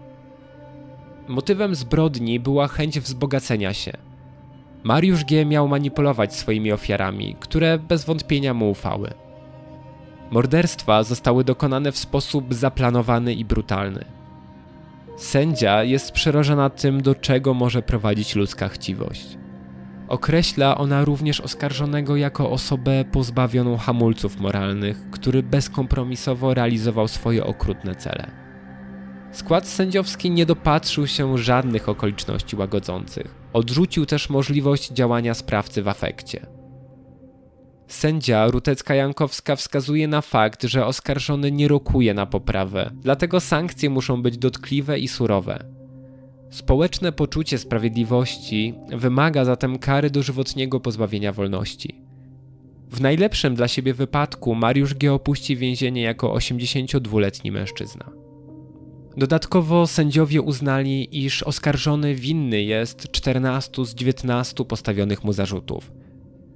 Motywem zbrodni była chęć wzbogacenia się. Mariusz G. miał manipulować swoimi ofiarami, które bez wątpienia mu ufały. Morderstwa zostały dokonane w sposób zaplanowany i brutalny. Sędzia jest przerażona tym, do czego może prowadzić ludzka chciwość. Określa ona również oskarżonego jako osobę pozbawioną hamulców moralnych, który bezkompromisowo realizował swoje okrutne cele. Skład sędziowski nie dopatrzył się żadnych okoliczności łagodzących. Odrzucił też możliwość działania sprawcy w afekcie. Sędzia Rutecka-Jankowska wskazuje na fakt, że oskarżony nie rokuje na poprawę, dlatego sankcje muszą być dotkliwe i surowe. Społeczne poczucie sprawiedliwości wymaga zatem kary dożywotniego pozbawienia wolności. W najlepszym dla siebie wypadku Mariusz G. opuści więzienie jako 82-letni mężczyzna. Dodatkowo sędziowie uznali, iż oskarżony winny jest 14 z 19 postawionych mu zarzutów –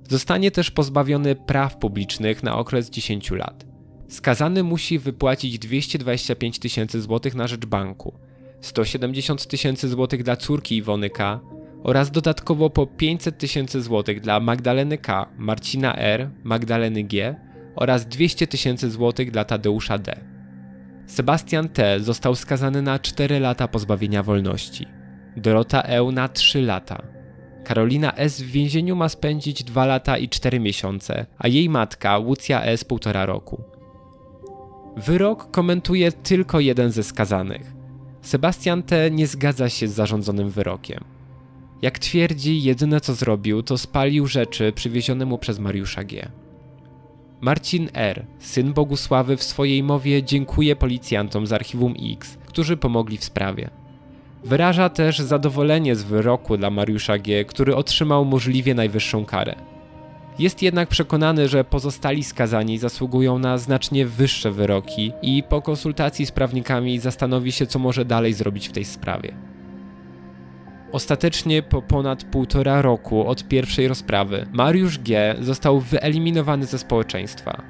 Zostanie też pozbawiony praw publicznych na okres 10 lat. Skazany musi wypłacić 225 tysięcy złotych na rzecz banku, 170 tysięcy złotych dla córki Iwony K. oraz dodatkowo po 500 tysięcy złotych dla Magdaleny K., Marcina R., Magdaleny G. oraz 200 tysięcy złotych dla Tadeusza D. Sebastian T. został skazany na 4 lata pozbawienia wolności, Dorota E. na 3 lata, Karolina S. w więzieniu ma spędzić 2 lata i 4 miesiące, a jej matka, Łucja S. półtora roku. Wyrok komentuje tylko jeden ze skazanych. Sebastian T. nie zgadza się z zarządzonym wyrokiem. Jak twierdzi, jedyne co zrobił, to spalił rzeczy przywiezione mu przez Mariusza G. Marcin R., syn Bogusławy, w swojej mowie dziękuje policjantom z archiwum X, którzy pomogli w sprawie. Wyraża też zadowolenie z wyroku dla Mariusza G., który otrzymał możliwie najwyższą karę. Jest jednak przekonany, że pozostali skazani zasługują na znacznie wyższe wyroki i po konsultacji z prawnikami zastanowi się, co może dalej zrobić w tej sprawie. Ostatecznie po ponad półtora roku od pierwszej rozprawy Mariusz G. został wyeliminowany ze społeczeństwa.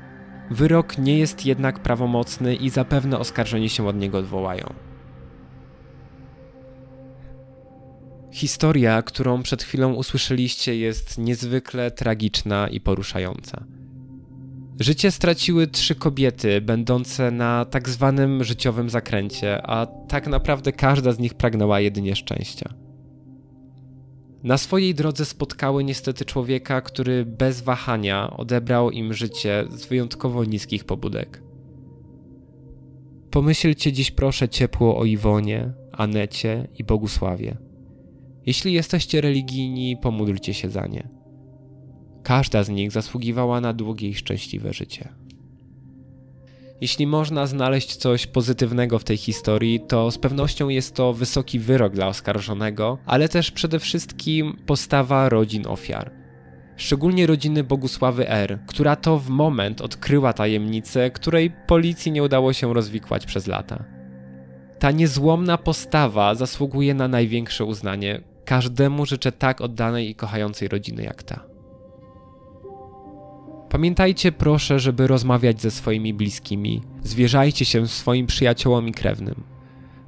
Wyrok nie jest jednak prawomocny i zapewne oskarżeni się od niego odwołają. Historia, którą przed chwilą usłyszeliście, jest niezwykle tragiczna i poruszająca. Życie straciły trzy kobiety, będące na tak zwanym życiowym zakręcie, a tak naprawdę każda z nich pragnęła jedynie szczęścia. Na swojej drodze spotkały niestety człowieka, który bez wahania odebrał im życie z wyjątkowo niskich pobudek. Pomyślcie dziś proszę ciepło o Iwonie, Anecie i Bogusławie. Jeśli jesteście religijni, pomódlcie się za nie. Każda z nich zasługiwała na długie i szczęśliwe życie. Jeśli można znaleźć coś pozytywnego w tej historii, to z pewnością jest to wysoki wyrok dla oskarżonego, ale też przede wszystkim postawa rodzin ofiar. Szczególnie rodziny Bogusławy R., która to w moment odkryła tajemnicę, której policji nie udało się rozwikłać przez lata. Ta niezłomna postawa zasługuje na największe uznanie. Każdemu życzę tak oddanej i kochającej rodziny jak ta. Pamiętajcie proszę, żeby rozmawiać ze swoimi bliskimi. Zwierzajcie się swoim przyjaciołom i krewnym.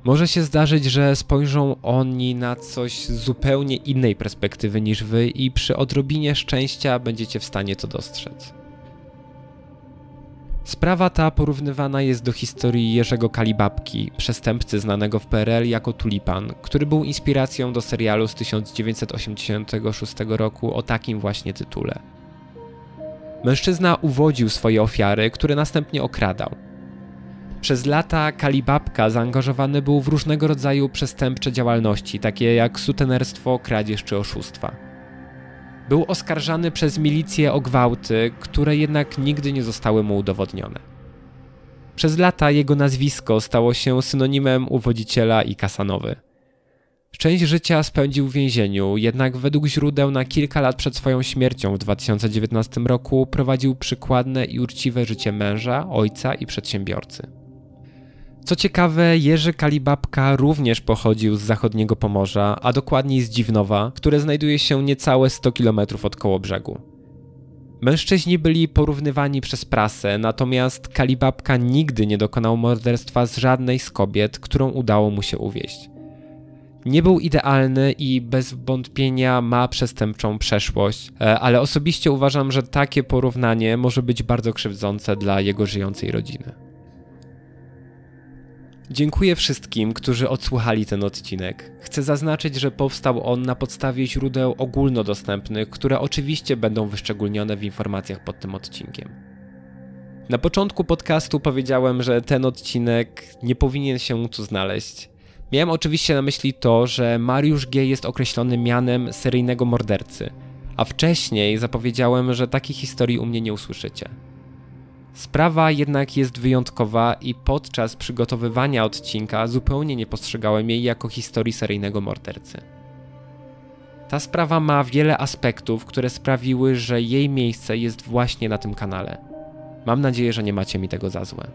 Może się zdarzyć, że spojrzą oni na coś z zupełnie innej perspektywy niż wy i przy odrobinie szczęścia będziecie w stanie to dostrzec. Sprawa ta porównywana jest do historii Jerzego Kalibabki, przestępcy znanego w PRL jako Tulipan, który był inspiracją do serialu z 1986 roku o takim właśnie tytule. Mężczyzna uwodził swoje ofiary, które następnie okradał. Przez lata Kalibabka zaangażowany był w różnego rodzaju przestępcze działalności, takie jak sutenerstwo, kradzież czy oszustwa. Był oskarżany przez milicję o gwałty, które jednak nigdy nie zostały mu udowodnione. Przez lata jego nazwisko stało się synonimem uwodziciela i kasanowy. Część życia spędził w więzieniu, jednak według źródeł na kilka lat przed swoją śmiercią w 2019 roku prowadził przykładne i uczciwe życie męża, ojca i przedsiębiorcy. Co ciekawe, Jerzy Kalibabka również pochodził z zachodniego Pomorza, a dokładniej z Dziwnowa, które znajduje się niecałe 100 km od Kołobrzegu. Mężczyźni byli porównywani przez prasę, natomiast Kalibabka nigdy nie dokonał morderstwa z żadnej z kobiet, którą udało mu się uwieść. Nie był idealny i bez wątpienia ma przestępczą przeszłość, e, ale osobiście uważam, że takie porównanie może być bardzo krzywdzące dla jego żyjącej rodziny. Dziękuję wszystkim, którzy odsłuchali ten odcinek. Chcę zaznaczyć, że powstał on na podstawie źródeł ogólnodostępnych, które oczywiście będą wyszczególnione w informacjach pod tym odcinkiem. Na początku podcastu powiedziałem, że ten odcinek nie powinien się tu znaleźć. Miałem oczywiście na myśli to, że Mariusz G. jest określony mianem seryjnego mordercy, a wcześniej zapowiedziałem, że takiej historii u mnie nie usłyszycie. Sprawa jednak jest wyjątkowa i podczas przygotowywania odcinka zupełnie nie postrzegałem jej jako historii seryjnego mordercy. Ta sprawa ma wiele aspektów, które sprawiły, że jej miejsce jest właśnie na tym kanale. Mam nadzieję, że nie macie mi tego za złe.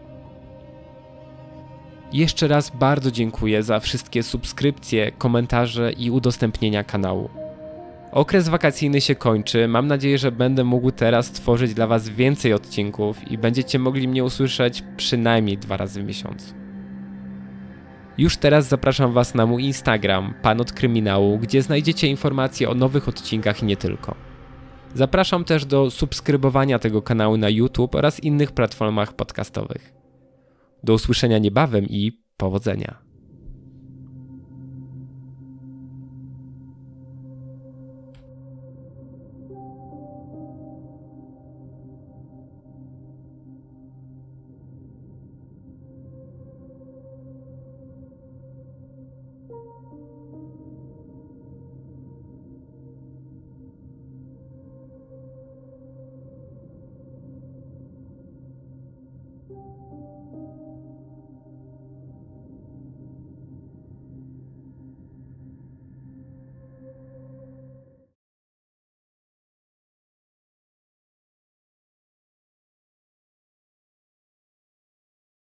Jeszcze raz bardzo dziękuję za wszystkie subskrypcje, komentarze i udostępnienia kanału. Okres wakacyjny się kończy. Mam nadzieję, że będę mógł teraz tworzyć dla Was więcej odcinków i będziecie mogli mnie usłyszeć przynajmniej dwa razy w miesiącu. Już teraz zapraszam Was na mój Instagram, Pan od Kryminału, gdzie znajdziecie informacje o nowych odcinkach i nie tylko. Zapraszam też do subskrybowania tego kanału na YouTube oraz innych platformach podcastowych. Do usłyszenia niebawem i powodzenia.